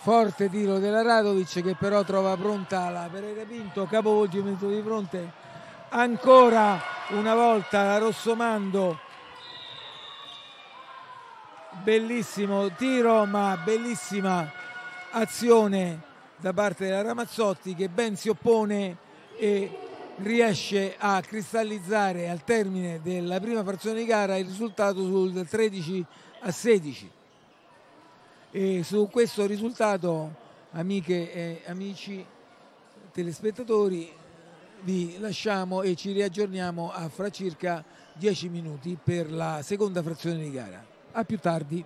forte tiro della Radovic che però trova pronta la Pereira Pinto capovolgimento di fronte. Ancora una volta la Rossomando bellissimo tiro ma bellissima azione da parte della Ramazzotti che ben si oppone e riesce a cristallizzare al termine della prima frazione di gara il risultato sul 13 a 16 e su questo risultato, amiche e amici telespettatori, vi lasciamo e ci riaggiorniamo a fra circa 10 minuti per la seconda frazione di gara. A più tardi.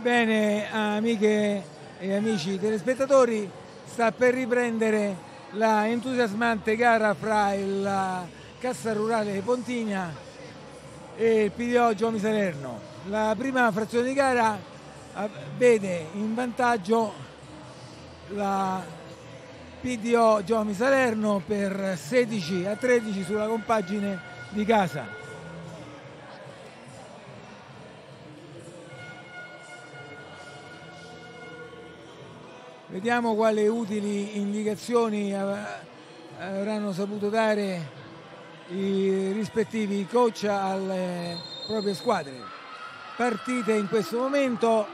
Bene, amiche e amici telespettatori, sta per riprendere la entusiasmante gara fra la Cassa Rurale Pontigna e il PDO Giomi Salerno. La prima frazione di gara eh, vede in vantaggio la PDO Giomi Salerno per 16 a 13 sulla compagine di casa. Vediamo quali utili indicazioni avranno saputo dare i rispettivi coach alle proprie squadre. Partite in questo momento.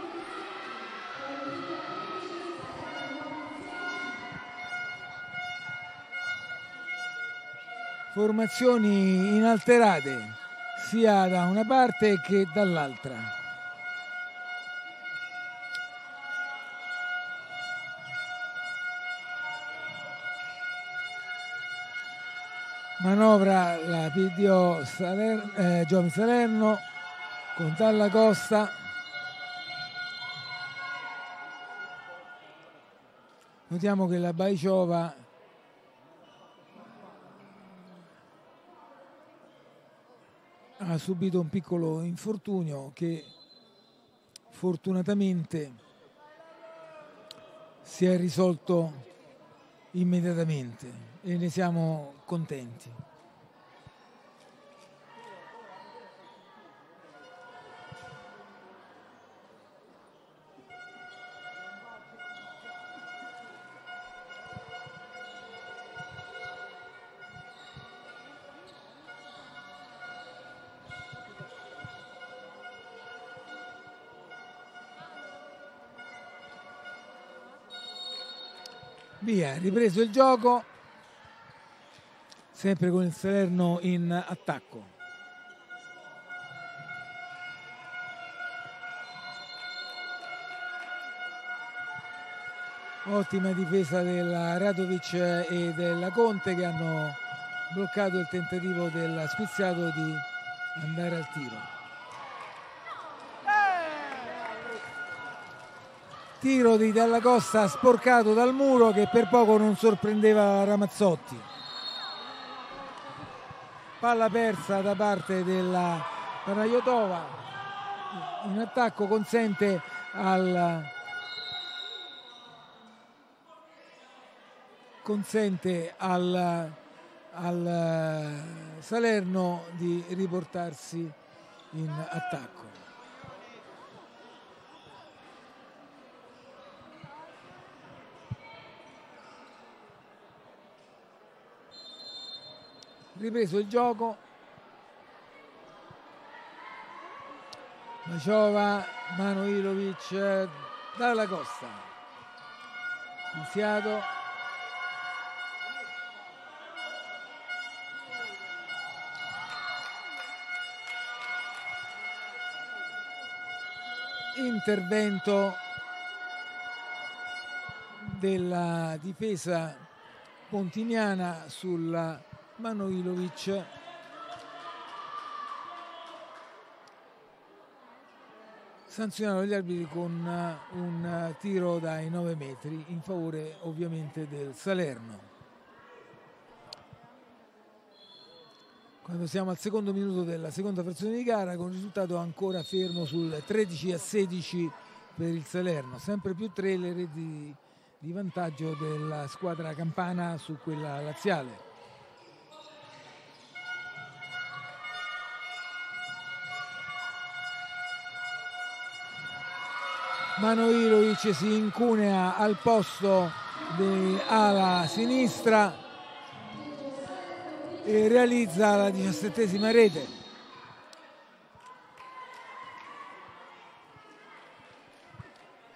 Formazioni inalterate sia da una parte che dall'altra. Manovra la PDO Salerno, eh, Giovi Salerno con Dalla Costa. Notiamo che la Baiciova ha subito un piccolo infortunio che fortunatamente si è risolto immediatamente e ne siamo contenti. Via, ripreso il gioco, sempre con il Salerno in attacco. Ottima difesa della Radovic e della Conte che hanno bloccato il tentativo del squiziato di andare al tiro. Tiro di Dalla Costa sporcato dal muro che per poco non sorprendeva Ramazzotti. Palla persa da parte della Panayotova in attacco consente al consente al, al Salerno di riportarsi in attacco ripreso il gioco. Maciova Mano Ilovic dalla Costa. Iniziato. Intervento della difesa pontiniana sulla Manojlovic sanzionato gli arbitri con uh, un uh, tiro dai 9 metri in favore ovviamente del Salerno. Quando siamo al secondo minuto della seconda frazione di gara con risultato ancora fermo sul 13 a 16 per il Salerno, sempre più tre le reti di vantaggio della squadra campana su quella laziale. Manoilovic si incunea al posto di ala sinistra e realizza la diciassettesima rete.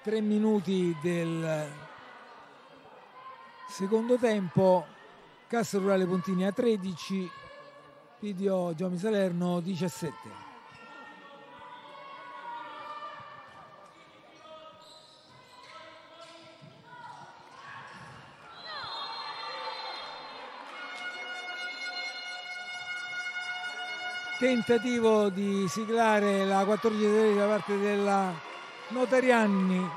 Tre minuti del secondo tempo, Cassa Rurale Pontini a 13, PDO Giomi Salerno 17. Tentativo di siglare la 14 da parte della Notarianni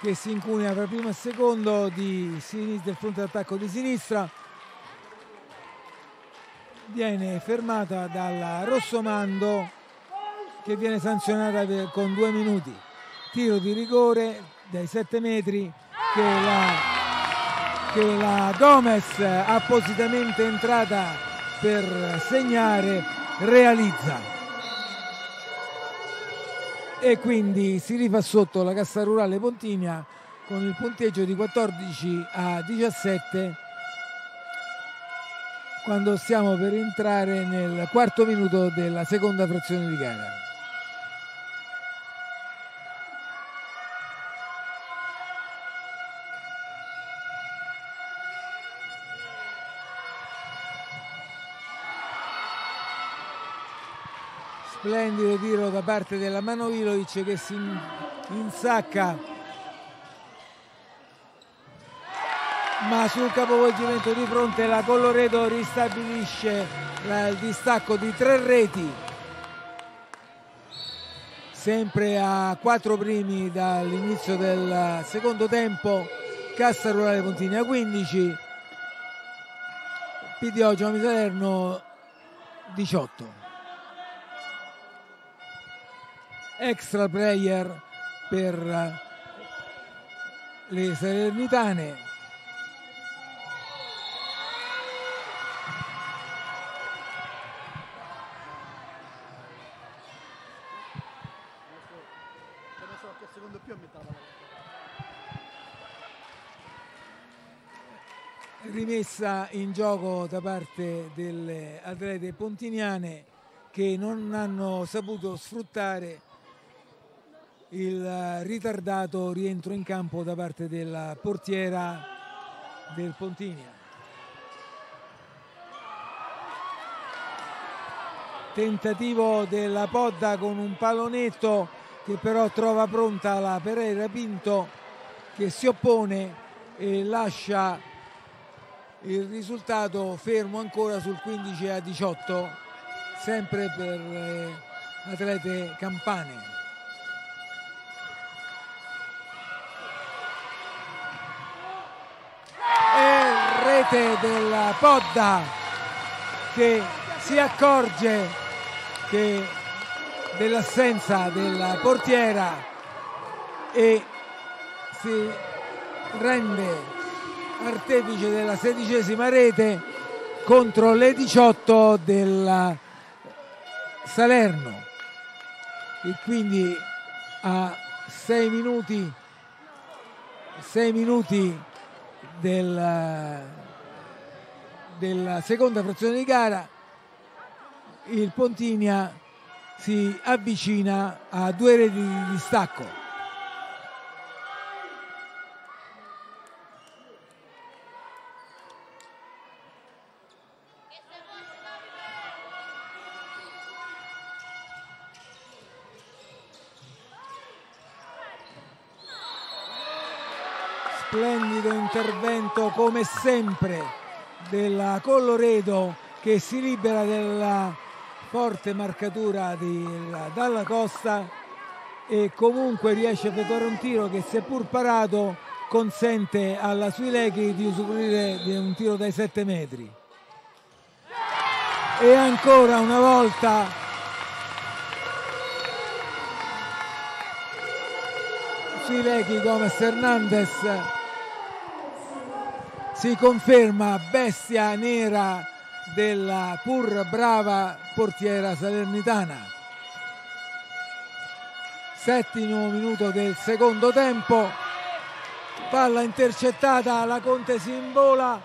che si incunea tra primo e secondo di sinistra, del fronte d'attacco di sinistra. Viene fermata dalla Rossomando che viene sanzionata con due minuti. Tiro di rigore dai 7 metri che la, che la Gomez appositamente entrata per segnare realizza e quindi si rifà sotto la Cassa Rurale Pontinia con il punteggio di 14 a 17 quando stiamo per entrare nel quarto minuto della seconda frazione di gara. Splendido tiro da parte della Manovilovic che si insacca. Ma sul capovolgimento di fronte la Colloredo ristabilisce il distacco di tre reti. Sempre a quattro primi dall'inizio del secondo tempo Cassa Rurale a 15 PDO Giovanni Salerno 18 extra player per le Salernitane. Rimessa in gioco da parte delle atlete pontiniane che non hanno saputo sfruttare il eh, ritardato rientro in campo da parte della portiera del Pontinia. Tentativo della Podda con un pallonetto che però trova pronta la Pereira Pinto che si oppone e lascia il risultato fermo ancora sul 15 a 18 sempre per le atlete campane. Rete del Podda che si accorge che dell'assenza della portiera e si rende artefice della sedicesima rete contro le 18 del Salerno. E quindi a 6 minuti 6 minuti del, della seconda frazione di gara il Pontinia si avvicina a due reti di distacco. splendido intervento come sempre della Colloredo che si libera della forte marcatura di, dalla Costa e comunque riesce a effettuare un tiro che seppur parato consente alla Suilechi di usufruire di un tiro dai 7 metri. E ancora una volta Suilechi come Hernandez si conferma bestia nera della pur brava portiera salernitana. Settimo minuto del secondo tempo, palla intercettata, la Conte si invola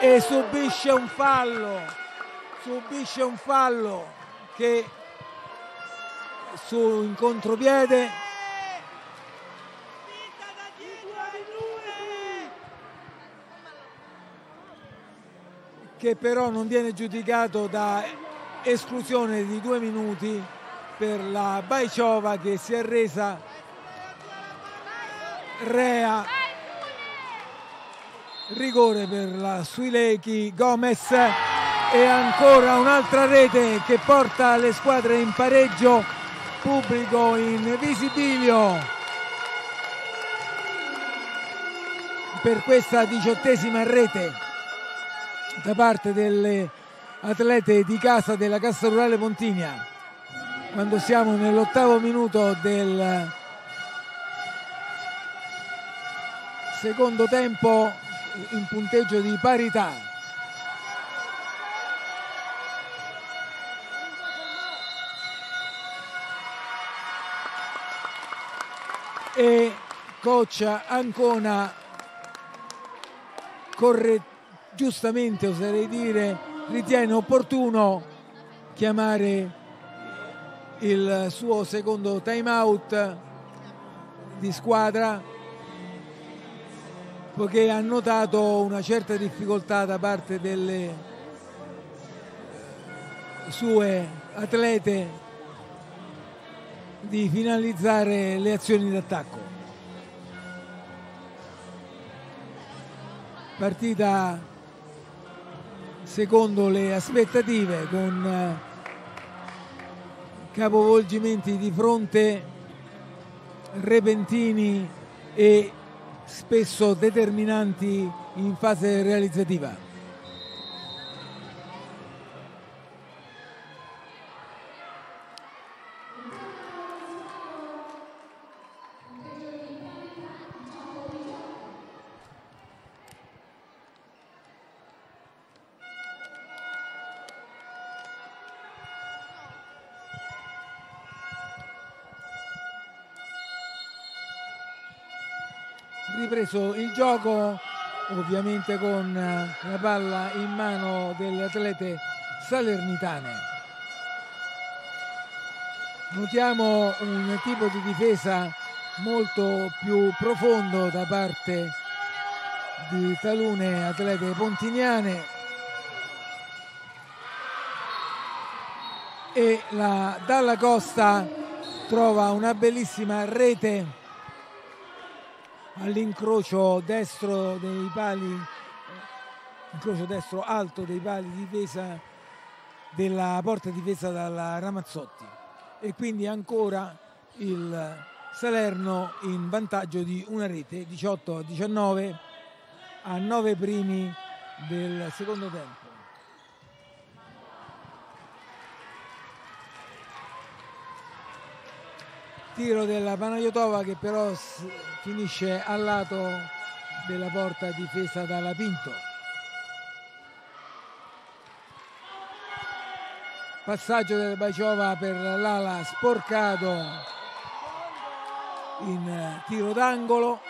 e subisce un fallo, subisce un fallo che su in contropiede che però non viene giudicato da esclusione di due minuti per la Baiciova che si è resa rea. Rigore per la Suilechi Gomez. E ancora un'altra rete che porta le squadre in pareggio pubblico in visibilio. Per questa diciottesima rete da parte delle atlete di casa della Cassa Rurale Pontinia. Quando siamo nell'ottavo minuto del secondo tempo in punteggio di parità. E coach Ancona corre giustamente oserei dire ritiene opportuno chiamare il suo secondo time out di squadra poiché ha notato una certa difficoltà da parte delle sue atlete di finalizzare le azioni d'attacco. Partita secondo le aspettative con eh, capovolgimenti di fronte repentini e spesso determinanti in fase realizzativa. Ripreso il gioco ovviamente con la palla in mano delle atlete salernitane. Notiamo un tipo di difesa molto più profondo da parte di talune atlete pontiniane e la Dalla Costa trova una bellissima rete all'incrocio destro dei pali incrocio destro alto dei pali di difesa della porta difesa dalla Ramazzotti. E quindi ancora il Salerno in vantaggio di una rete 18 a 19 a 9 primi del secondo tempo tiro della Panayotova che però finisce al lato della porta difesa dalla Pinto. Passaggio del Baciova per l'ala sporcato in tiro d'angolo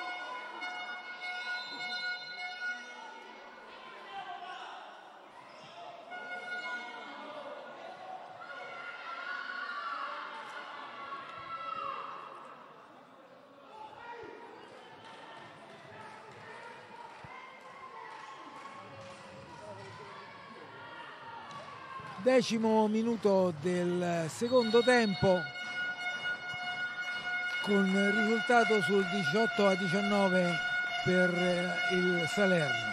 decimo minuto del secondo tempo con risultato sul 18 a 19 per eh, il Salerno.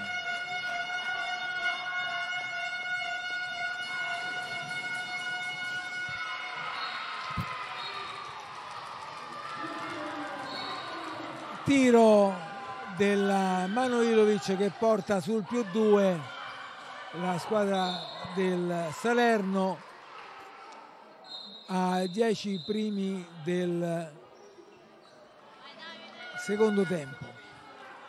Tiro della Manoilovic che porta sul più 2 la squadra del Salerno a 10 primi del secondo tempo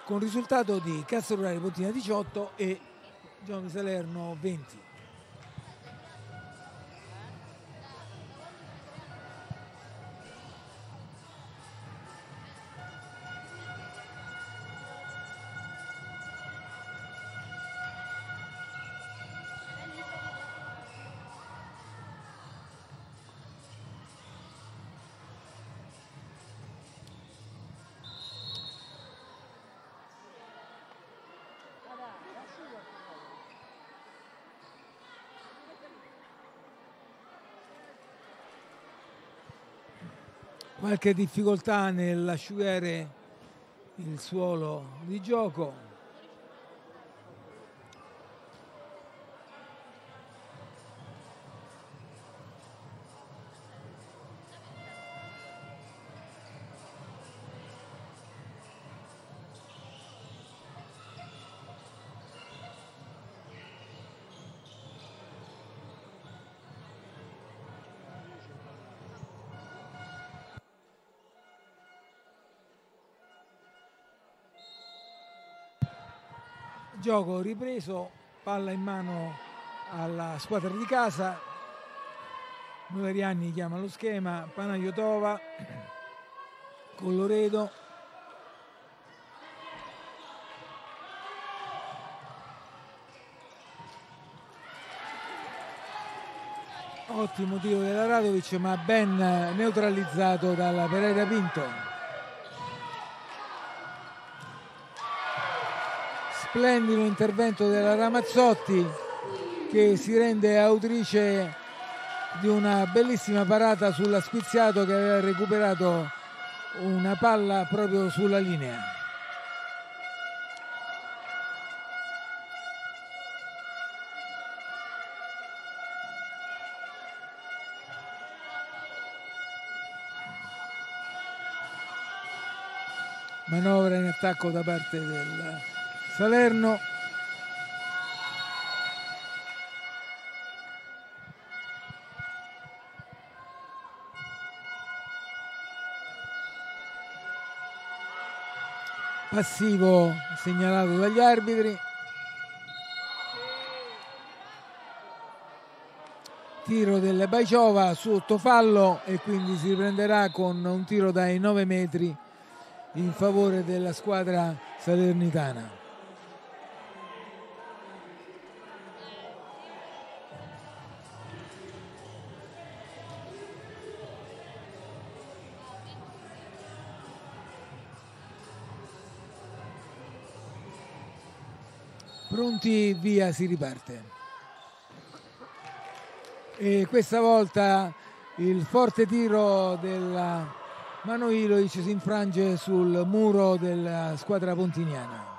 con risultato di Castorale Pontina 18 e Giovanni Salerno 20. Qualche difficoltà nell'asciugare il suolo di gioco. Gioco ripreso, palla in mano alla squadra di casa. Noveriani chiama lo schema, Panayotova con Loredo. Ottimo tiro della Radovic ma ben neutralizzato dalla Pereira Pinto. Splendido intervento della Ramazzotti che si rende autrice di una bellissima parata sulla Squiziato che aveva recuperato una palla proprio sulla linea. Manovra in attacco da parte del Salerno. Passivo segnalato dagli arbitri. Tiro del Baiciova sotto fallo e quindi si riprenderà con un tiro dai 9 metri in favore della squadra salernitana pronti, via, si riparte. E questa volta il forte tiro del Mano Ilovic si infrange sul muro della squadra pontiniana.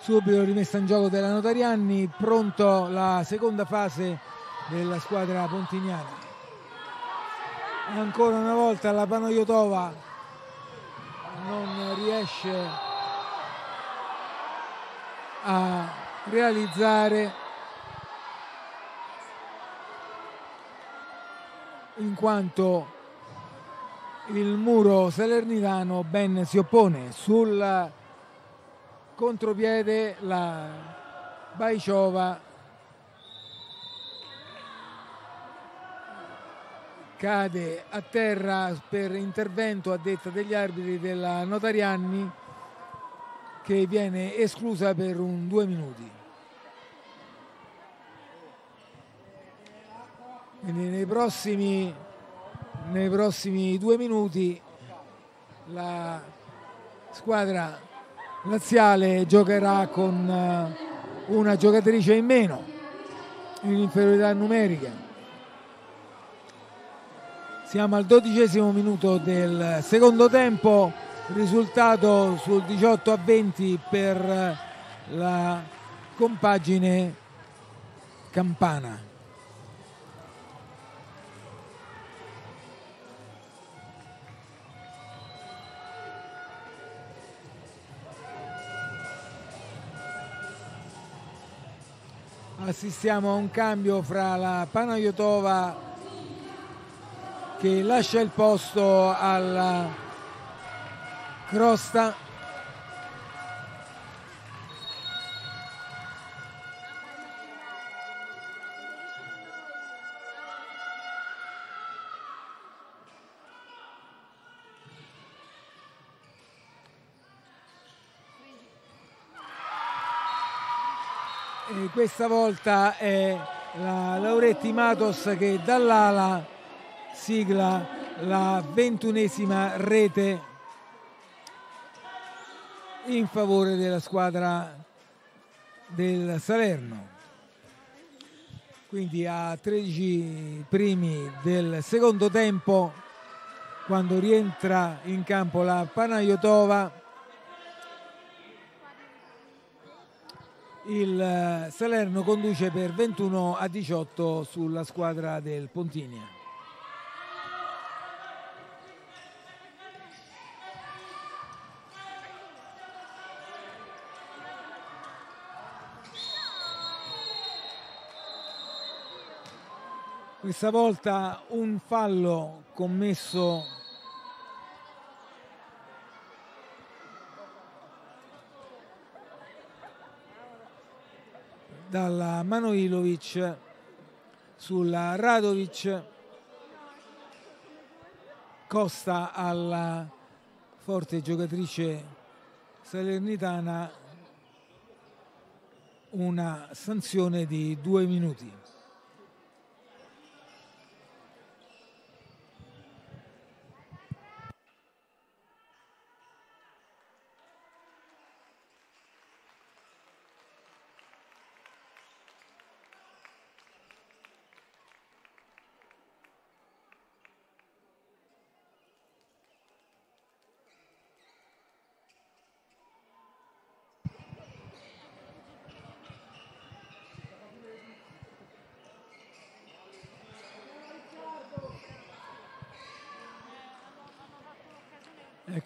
Subito rimessa in gioco della Notarianni, pronto la seconda fase della squadra pontiniana. Ancora una volta la Panoiotova non riesce a realizzare in quanto il muro salernitano ben si oppone. Sul contropiede la Baiciova cade a terra per intervento a detta degli arbitri della Notarianni che viene esclusa per un due minuti. Quindi nei prossimi, nei prossimi due minuti la squadra laziale giocherà con eh, una giocatrice in meno in inferiorità numerica siamo al dodicesimo minuto del secondo tempo, risultato sul 18 a 20 per la compagine campana. Assistiamo a un cambio fra la Panayotova che lascia il posto alla crosta. E questa volta è la Lauretti Matos che dall'ala sigla la ventunesima rete in favore della squadra del Salerno. Quindi a 13 primi del secondo tempo, quando rientra in campo la Panayotova, il Salerno conduce per 21 a 18 sulla squadra del Pontinia. Questa volta un fallo commesso dalla Manoilovic sulla Radovic Costa alla forte giocatrice salernitana una sanzione di due minuti.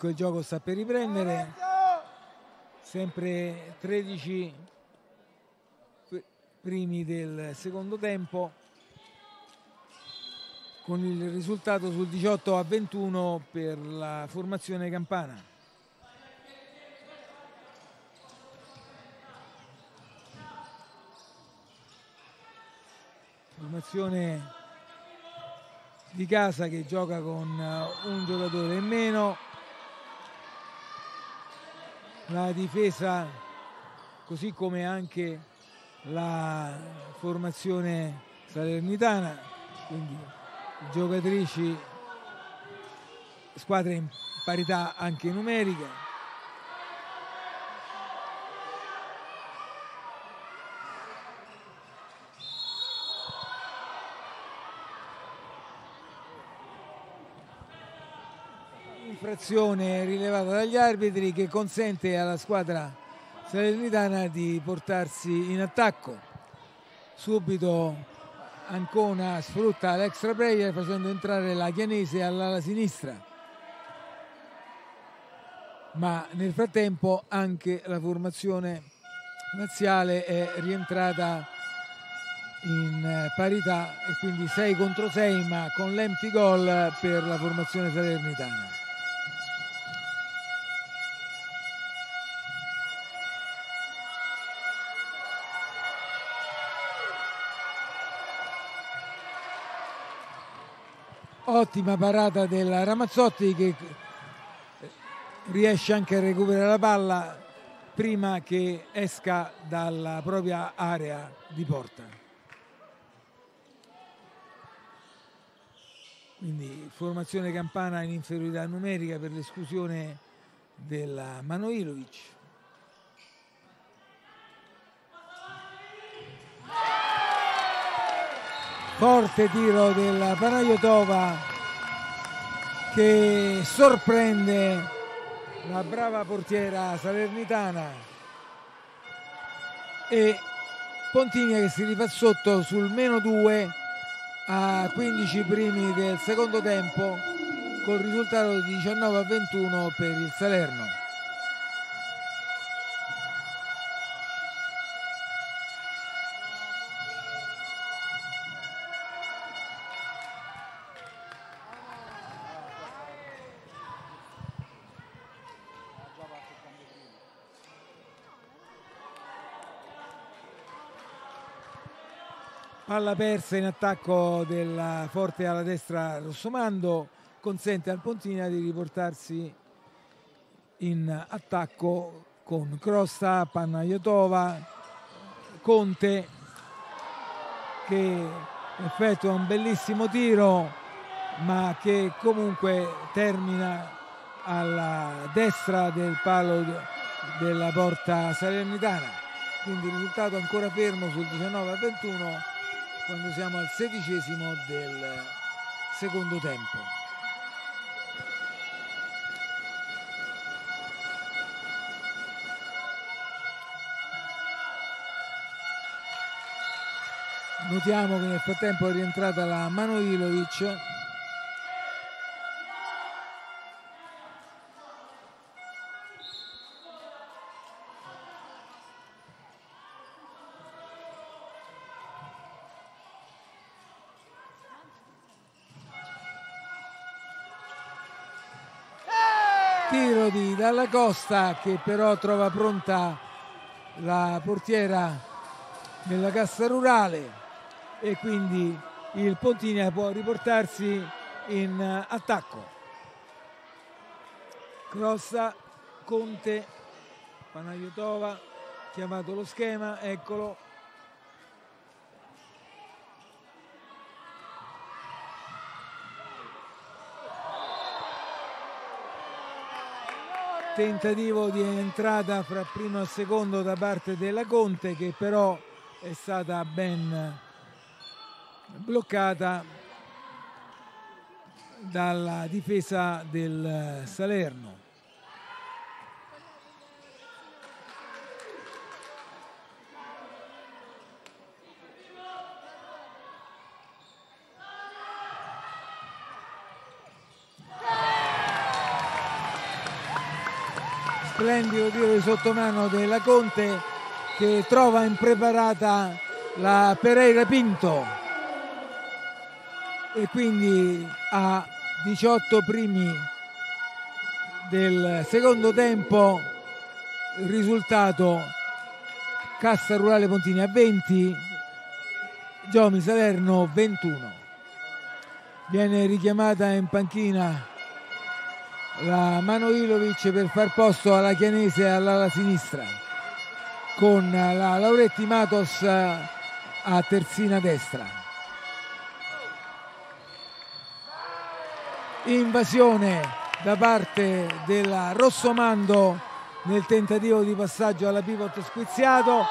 Ecco il gioco sta per riprendere. Sempre 13 primi del secondo tempo con il risultato sul 18 a 21 per la formazione campana. Formazione di casa che gioca con un giocatore in meno la difesa così come anche la formazione salernitana quindi giocatrici squadre in parità anche numerica infrazione rilevata dagli arbitri che consente alla squadra salernitana di portarsi in attacco. Subito Ancona sfrutta l'extra player facendo entrare la Chianese all'ala sinistra. Ma nel frattempo anche la formazione laziale è rientrata in parità e quindi 6 contro 6 ma con l'empty goal per la formazione salernitana. Ottima parata della Ramazzotti che riesce anche a recuperare la palla prima che esca dalla propria area di porta. Quindi formazione campana in inferiorità numerica per l'esclusione della Manoilovic. Forte tiro della Panayotova che sorprende la brava portiera salernitana e Pontigna che si rifà sotto sul meno 2 a 15 primi del secondo tempo col risultato di 19 a 21 per il Salerno. Palla persa in attacco del forte alla destra Rossomando consente al Pontina di riportarsi in attacco con Crosta, Pannaiotova, Conte che effettua un bellissimo tiro ma che comunque termina alla destra del palo della porta salernitana. Quindi risultato ancora fermo sul 19 a 21 quando siamo al sedicesimo del secondo tempo. Notiamo che nel frattempo è rientrata la Manoilovic Dalla Costa che però trova pronta la portiera nella cassa rurale e quindi il Pontinia può riportarsi in attacco. Crossa, Conte, Panayotova, chiamato lo schema, eccolo. Tentativo di entrata fra primo e secondo da parte della Conte che però è stata ben bloccata dalla difesa del Salerno. Splendido tiro di sottomano della Conte che trova impreparata la Pereira Pinto. E quindi a 18 primi del secondo tempo il risultato Cassa Rurale Pontini a 20 Giomi Salerno 21 viene richiamata in panchina la Manoilovic per far posto alla Chianese all'ala sinistra con la Lauretti Matos a terzina destra. Invasione da parte della Rossomando nel tentativo di passaggio alla pivot squiziato.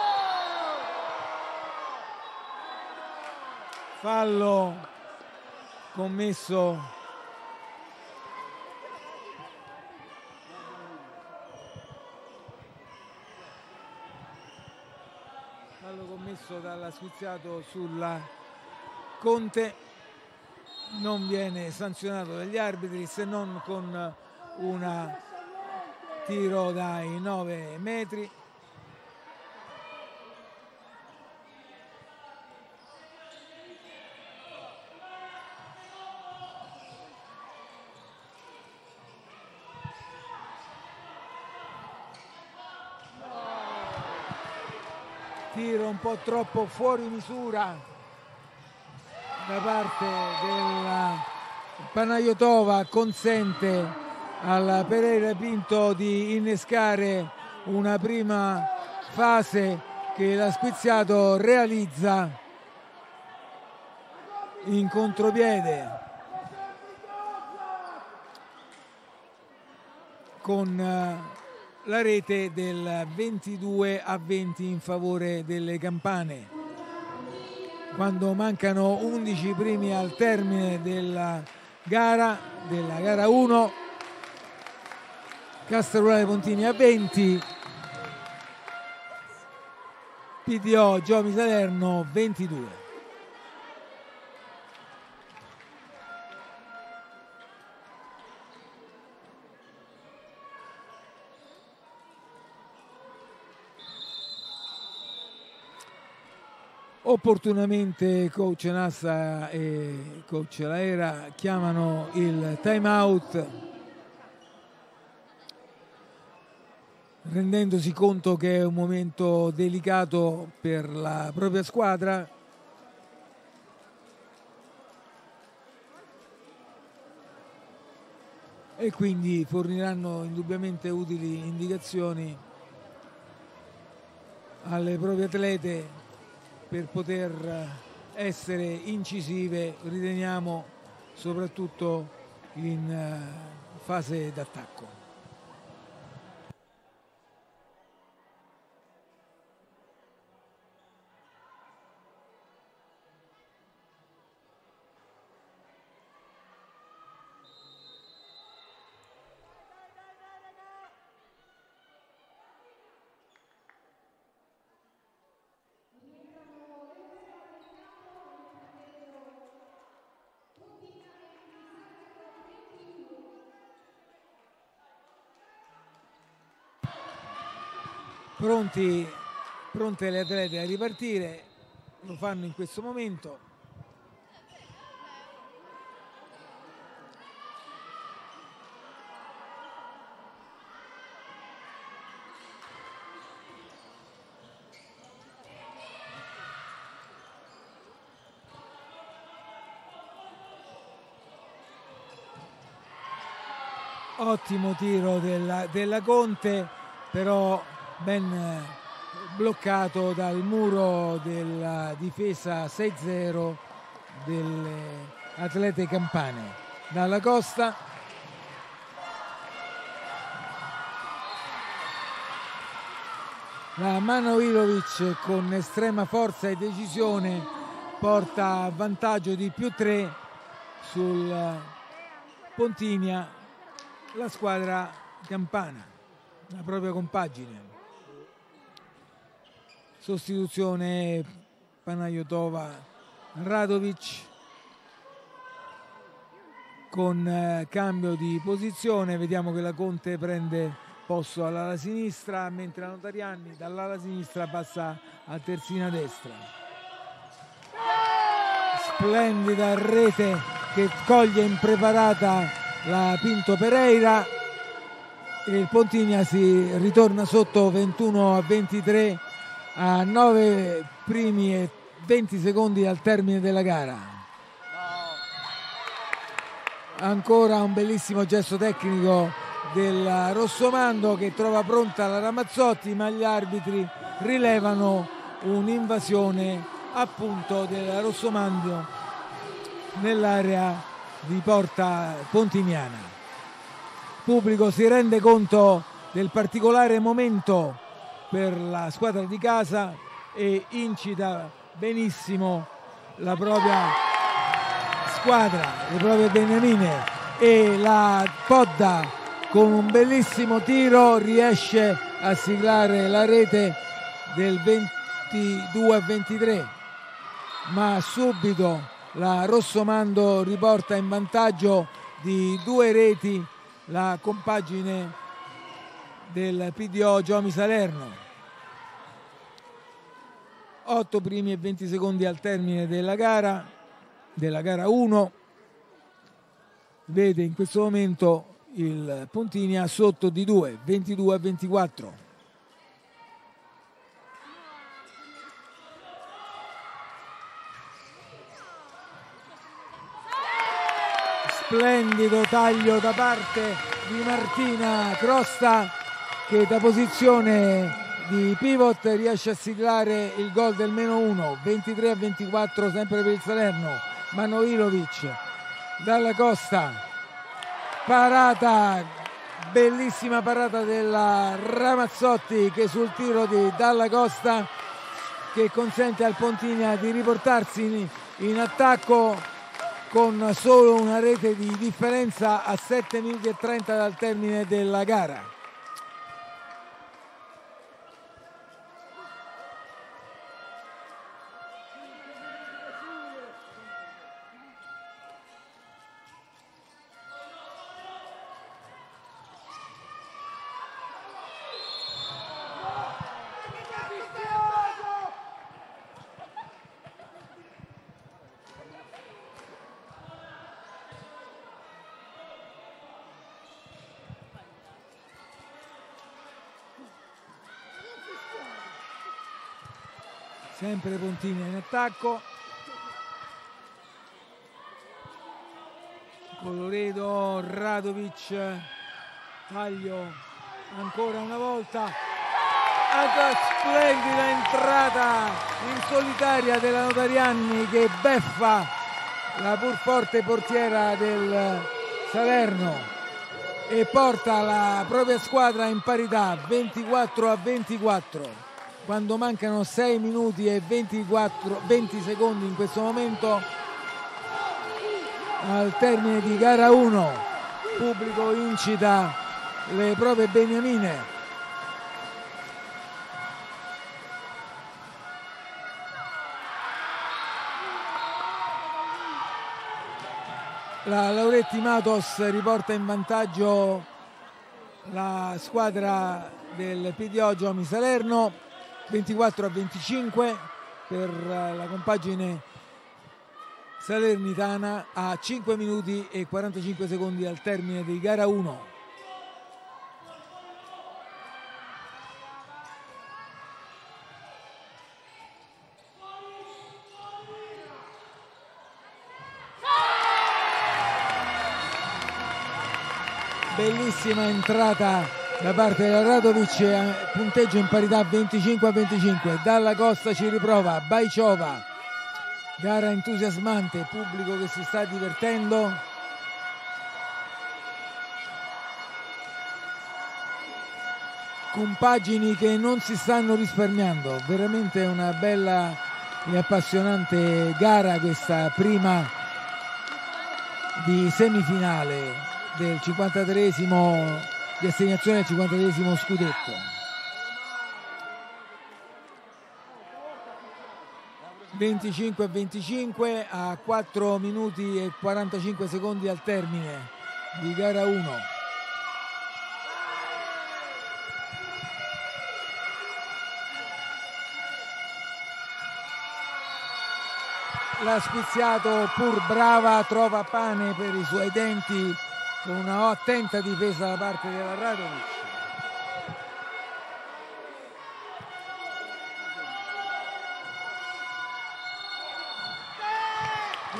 Fallo commesso commesso dalla Squiziato sulla Conte. Non viene sanzionato dagli arbitri se non con un tiro dai 9 metri tiro po' troppo fuori misura da parte della Panayotova consente al Pereira Pinto di innescare una prima fase che l'ha squiziato realizza in contropiede. Con la rete del 22 a 20 in favore delle campane. Quando mancano 11 primi al termine della gara, della gara 1, Castelrurale Pontini a 20, PDO Giomi Salerno 22. Opportunamente coach Nassa e coach Laera chiamano il time out rendendosi conto che è un momento delicato per la propria squadra. E quindi forniranno indubbiamente utili indicazioni alle proprie atlete per poter essere incisive, riteniamo soprattutto in fase d'attacco. pronti, pronte le atlete a ripartire, lo fanno in questo momento. Ottimo tiro della, della Conte, però ben bloccato dal muro della difesa 6-0 delle atlete campane. Dalla costa. La Manoilovic con estrema forza e decisione porta vantaggio di più 3 sul Pontinia la squadra campana la propria compagine sostituzione Panayotova Radovic con eh, cambio di posizione. Vediamo che la Conte prende posto all'ala sinistra mentre la Notarianni dall'ala sinistra passa a terzina destra. Splendida rete che coglie impreparata la Pinto Pereira. E il Pontigna si ritorna sotto 21 a 23 a 9 primi e 20 secondi al termine della gara. Ancora un bellissimo gesto tecnico del Rossomando che trova pronta la Ramazzotti, ma gli arbitri rilevano un'invasione appunto del Rossomando nell'area di Porta Pontiniana. Il pubblico si rende conto del particolare momento per la squadra di casa e incita benissimo la propria squadra, le proprie beniamine. E la Podda con un bellissimo tiro riesce a siglare la rete del 22 a 23 ma subito la Rossomando riporta in vantaggio di due reti la compagine del PDO Giomi Salerno. 8 primi e 20 secondi al termine della gara, della gara 1. Vede in questo momento il Pontini a sotto di 2, 22 a 24. Splendido taglio da parte di Martina Crosta che da posizione di pivot riesce a siglare il gol del meno 1 23 a 24 sempre per il Salerno Manoilovic dalla costa parata bellissima parata della Ramazzotti che sul tiro di Dalla Costa che consente al Pontigna di riportarsi in, in attacco con solo una rete di differenza a 7 minuti e 30 dal termine della gara. Sempre Pontina in attacco. Coloredo Radovic taglio ancora una volta. Altra splendida entrata in solitaria della Notarianni che beffa la pur forte portiera del Salerno e porta la propria squadra in parità 24 a 24 quando mancano 6 minuti e 24, 20 secondi in questo momento al termine di gara 1 pubblico incita le proprie beniamine. La Lauretti Matos riporta in vantaggio la squadra del PDO Giomi Salerno 24 a 25 per eh, la compagine salernitana a 5 minuti e 45 secondi al termine di gara 1. bellissima entrata da parte della Radovic, eh, punteggio in parità 25 a 25. Dalla Costa ci riprova, Bajciova, gara entusiasmante, pubblico che si sta divertendo. Compagini che non si stanno risparmiando, veramente una bella e appassionante gara questa prima di semifinale del 53esimo di assegnazione al 53esimo scudetto. 25 a 25 a 4 minuti e 45 secondi al termine di gara 1. l'ha spiziato pur brava, trova pane per i suoi denti con una attenta difesa da parte della Radovic.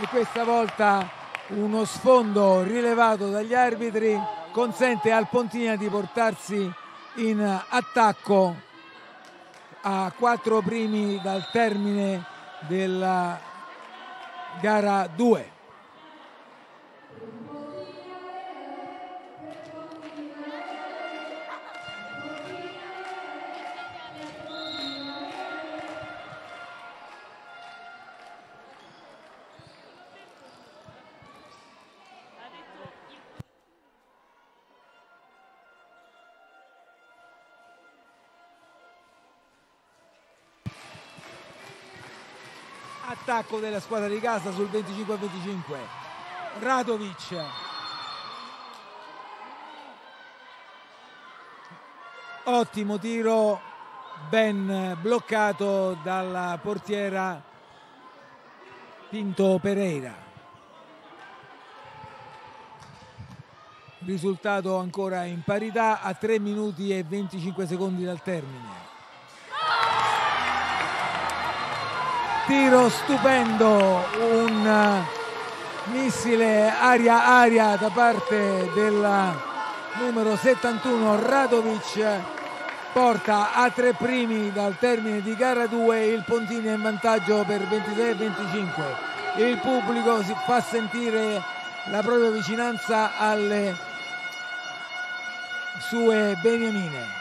E questa volta uno sfondo rilevato dagli arbitri consente al Pontina di portarsi in attacco a quattro primi dal termine della gara 2. Attacco della squadra di casa sul 25 25 Radovic. Ottimo tiro ben bloccato dalla portiera Pinto Pereira. Risultato ancora in parità a 3 minuti e 25 secondi dal termine tiro stupendo, un uh, missile aria-aria da parte del numero 71 Radovic porta a tre primi dal termine di gara 2 il Pontini in vantaggio per 26-25 il pubblico si fa sentire la propria vicinanza alle sue beniamine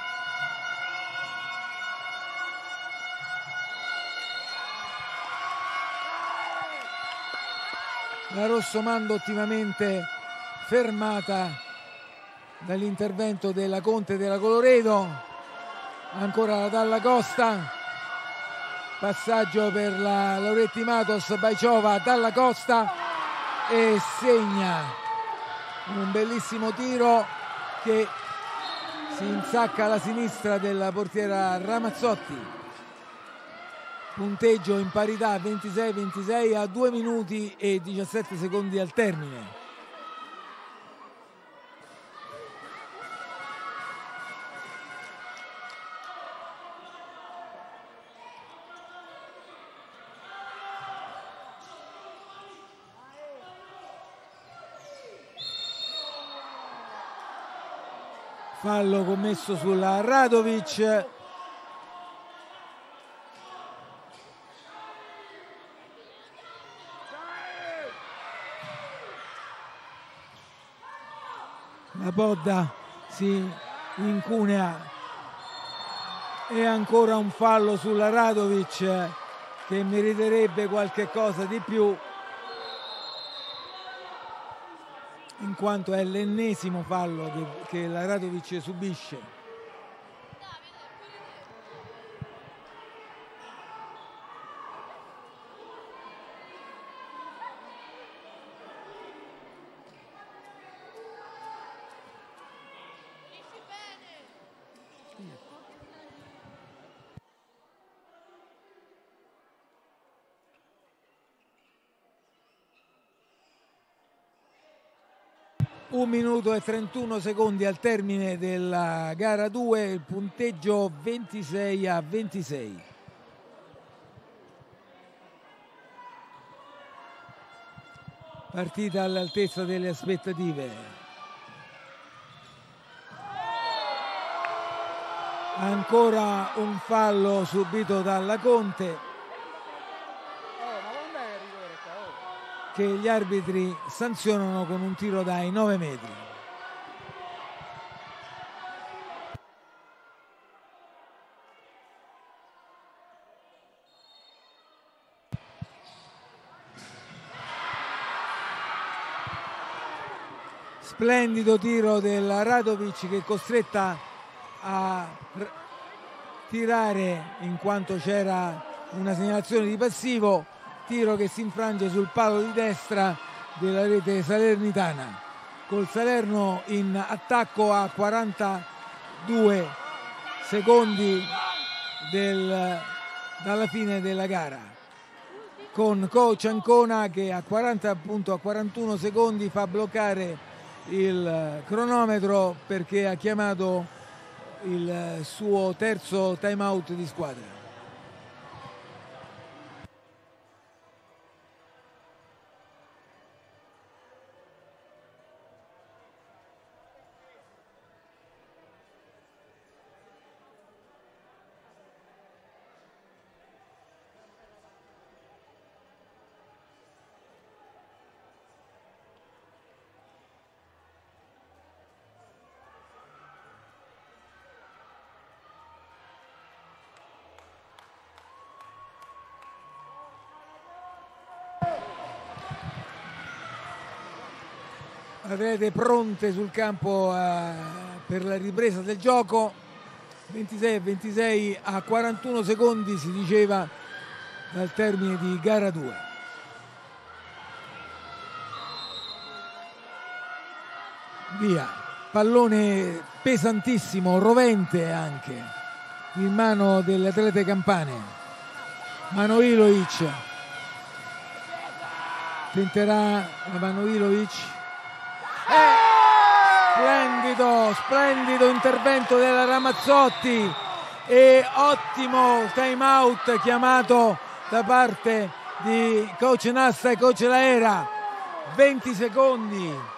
la Rossomando ottimamente fermata dall'intervento della Conte della Coloredo. Ancora la Dalla Costa. Passaggio per la Lauretti Matos Baiciova Dalla Costa e segna. Un bellissimo tiro che si insacca alla sinistra della portiera Ramazzotti punteggio in parità 26-26 a 2 minuti e 17 secondi al termine. fallo commesso sulla Radovic la Bodda si incunea e ancora un fallo sulla Radovic che meriterebbe qualche cosa di più in quanto è l'ennesimo fallo che la Radovic subisce. 1 minuto e 31 secondi al termine della gara 2, il punteggio 26 a 26. Partita all'altezza delle aspettative. Ancora un fallo subito dalla Conte. Che gli arbitri sanzionano con un tiro dai 9 metri. Splendido tiro del Radovic che è costretta a tirare in quanto c'era una segnalazione di passivo tiro che si infrange sul palo di destra della rete salernitana. Col Salerno in attacco a 42 secondi del, dalla fine della gara. Con coach Ancona che a 40 appunto a 41 secondi fa bloccare il cronometro perché ha chiamato il suo terzo time out di squadra avrete pronte sul campo uh, per la ripresa del gioco. 26 26 a 41 secondi si diceva dal termine di gara 2 via. Pallone pesantissimo rovente anche in mano delle atlete campane. Manoilovic. Tenterà Manoilovic splendido, splendido intervento della Ramazzotti e ottimo time out chiamato da parte di coach Nassa e coach Laera. 20 secondi.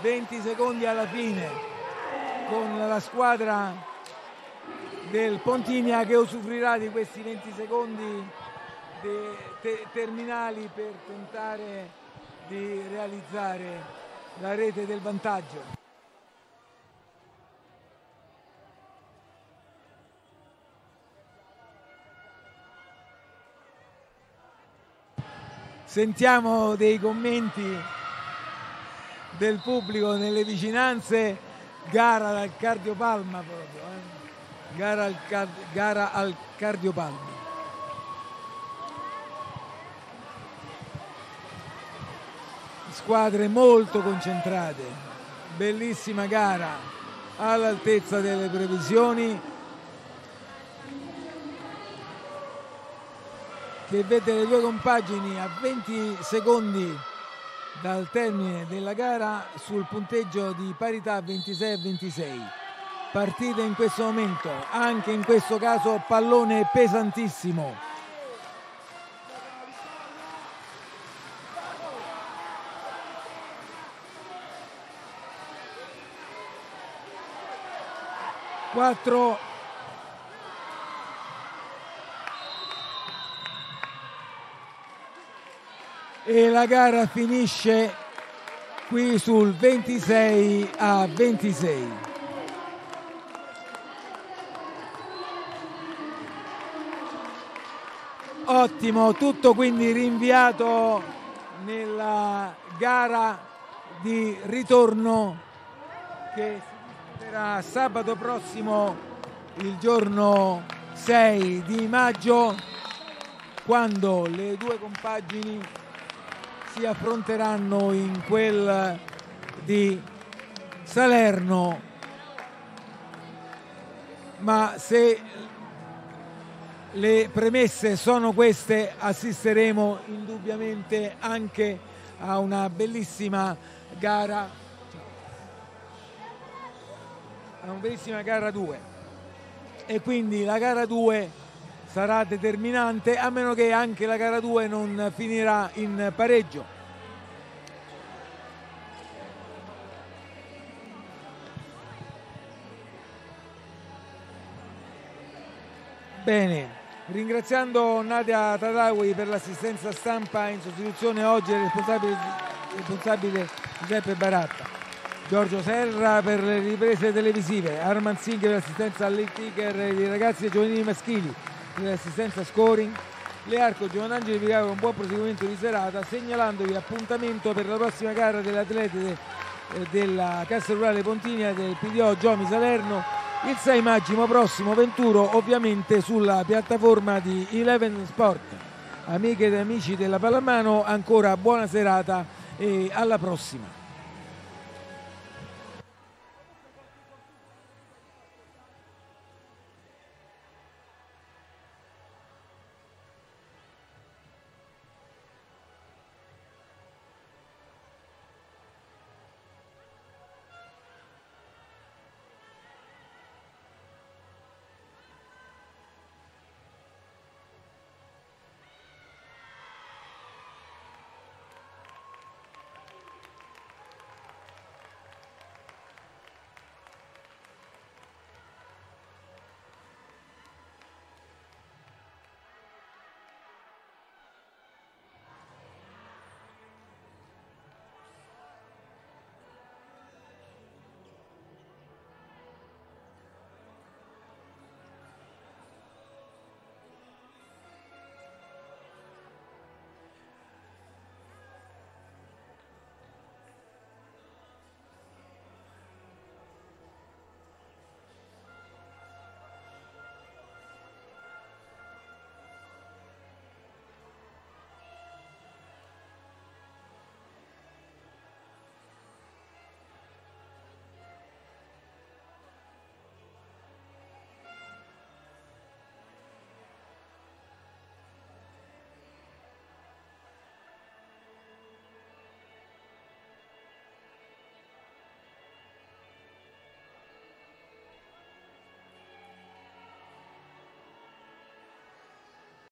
20 secondi alla fine con la squadra del Pontinia che usufruirà di questi 20 secondi te- terminali per tentare di realizzare la rete del vantaggio. Sentiamo dei commenti del pubblico nelle vicinanze, gara dal cardiopalma proprio, eh? gara, al gara al cardiopalma. Squadre molto concentrate, bellissima gara all'altezza delle previsioni. Che vede le due compagini a 20 secondi dal termine della gara sul punteggio di parità 26 26 partita in questo momento anche in questo caso pallone pesantissimo quattro. E la gara finisce qui sul 26 a 26 ottimo tutto quindi rinviato nella gara di ritorno che sarà sabato prossimo, il giorno 6 di maggio, quando le due compagini si affronteranno in quel di Salerno. Ma se le premesse sono queste, assisteremo indubbiamente anche a una bellissima gara a una bellissima gara 2 e quindi la gara 2 sarà determinante a meno che anche la gara 2 non finirà in pareggio. Bene, ringraziando Nadia Tadawi per l'assistenza stampa in sostituzione oggi è responsabile, responsabile Giuseppe Baratta. Giorgio Serra per le riprese televisive, Arman Singh per l'assistenza all'e-ticker dei ragazzi e giovanili maschili, per l'assistenza scoring, Learco Giovanangeli vi auguro un buon proseguimento di serata segnalandovi appuntamento per la prossima gara delle atlete de, eh, della Cassa Rurale Pontinia del PDO Giomi Salerno. Il 6 maggio prossimo 21 ovviamente sulla piattaforma di Eleven Sport. Amiche ed amici della pallamano ancora buona serata e alla prossima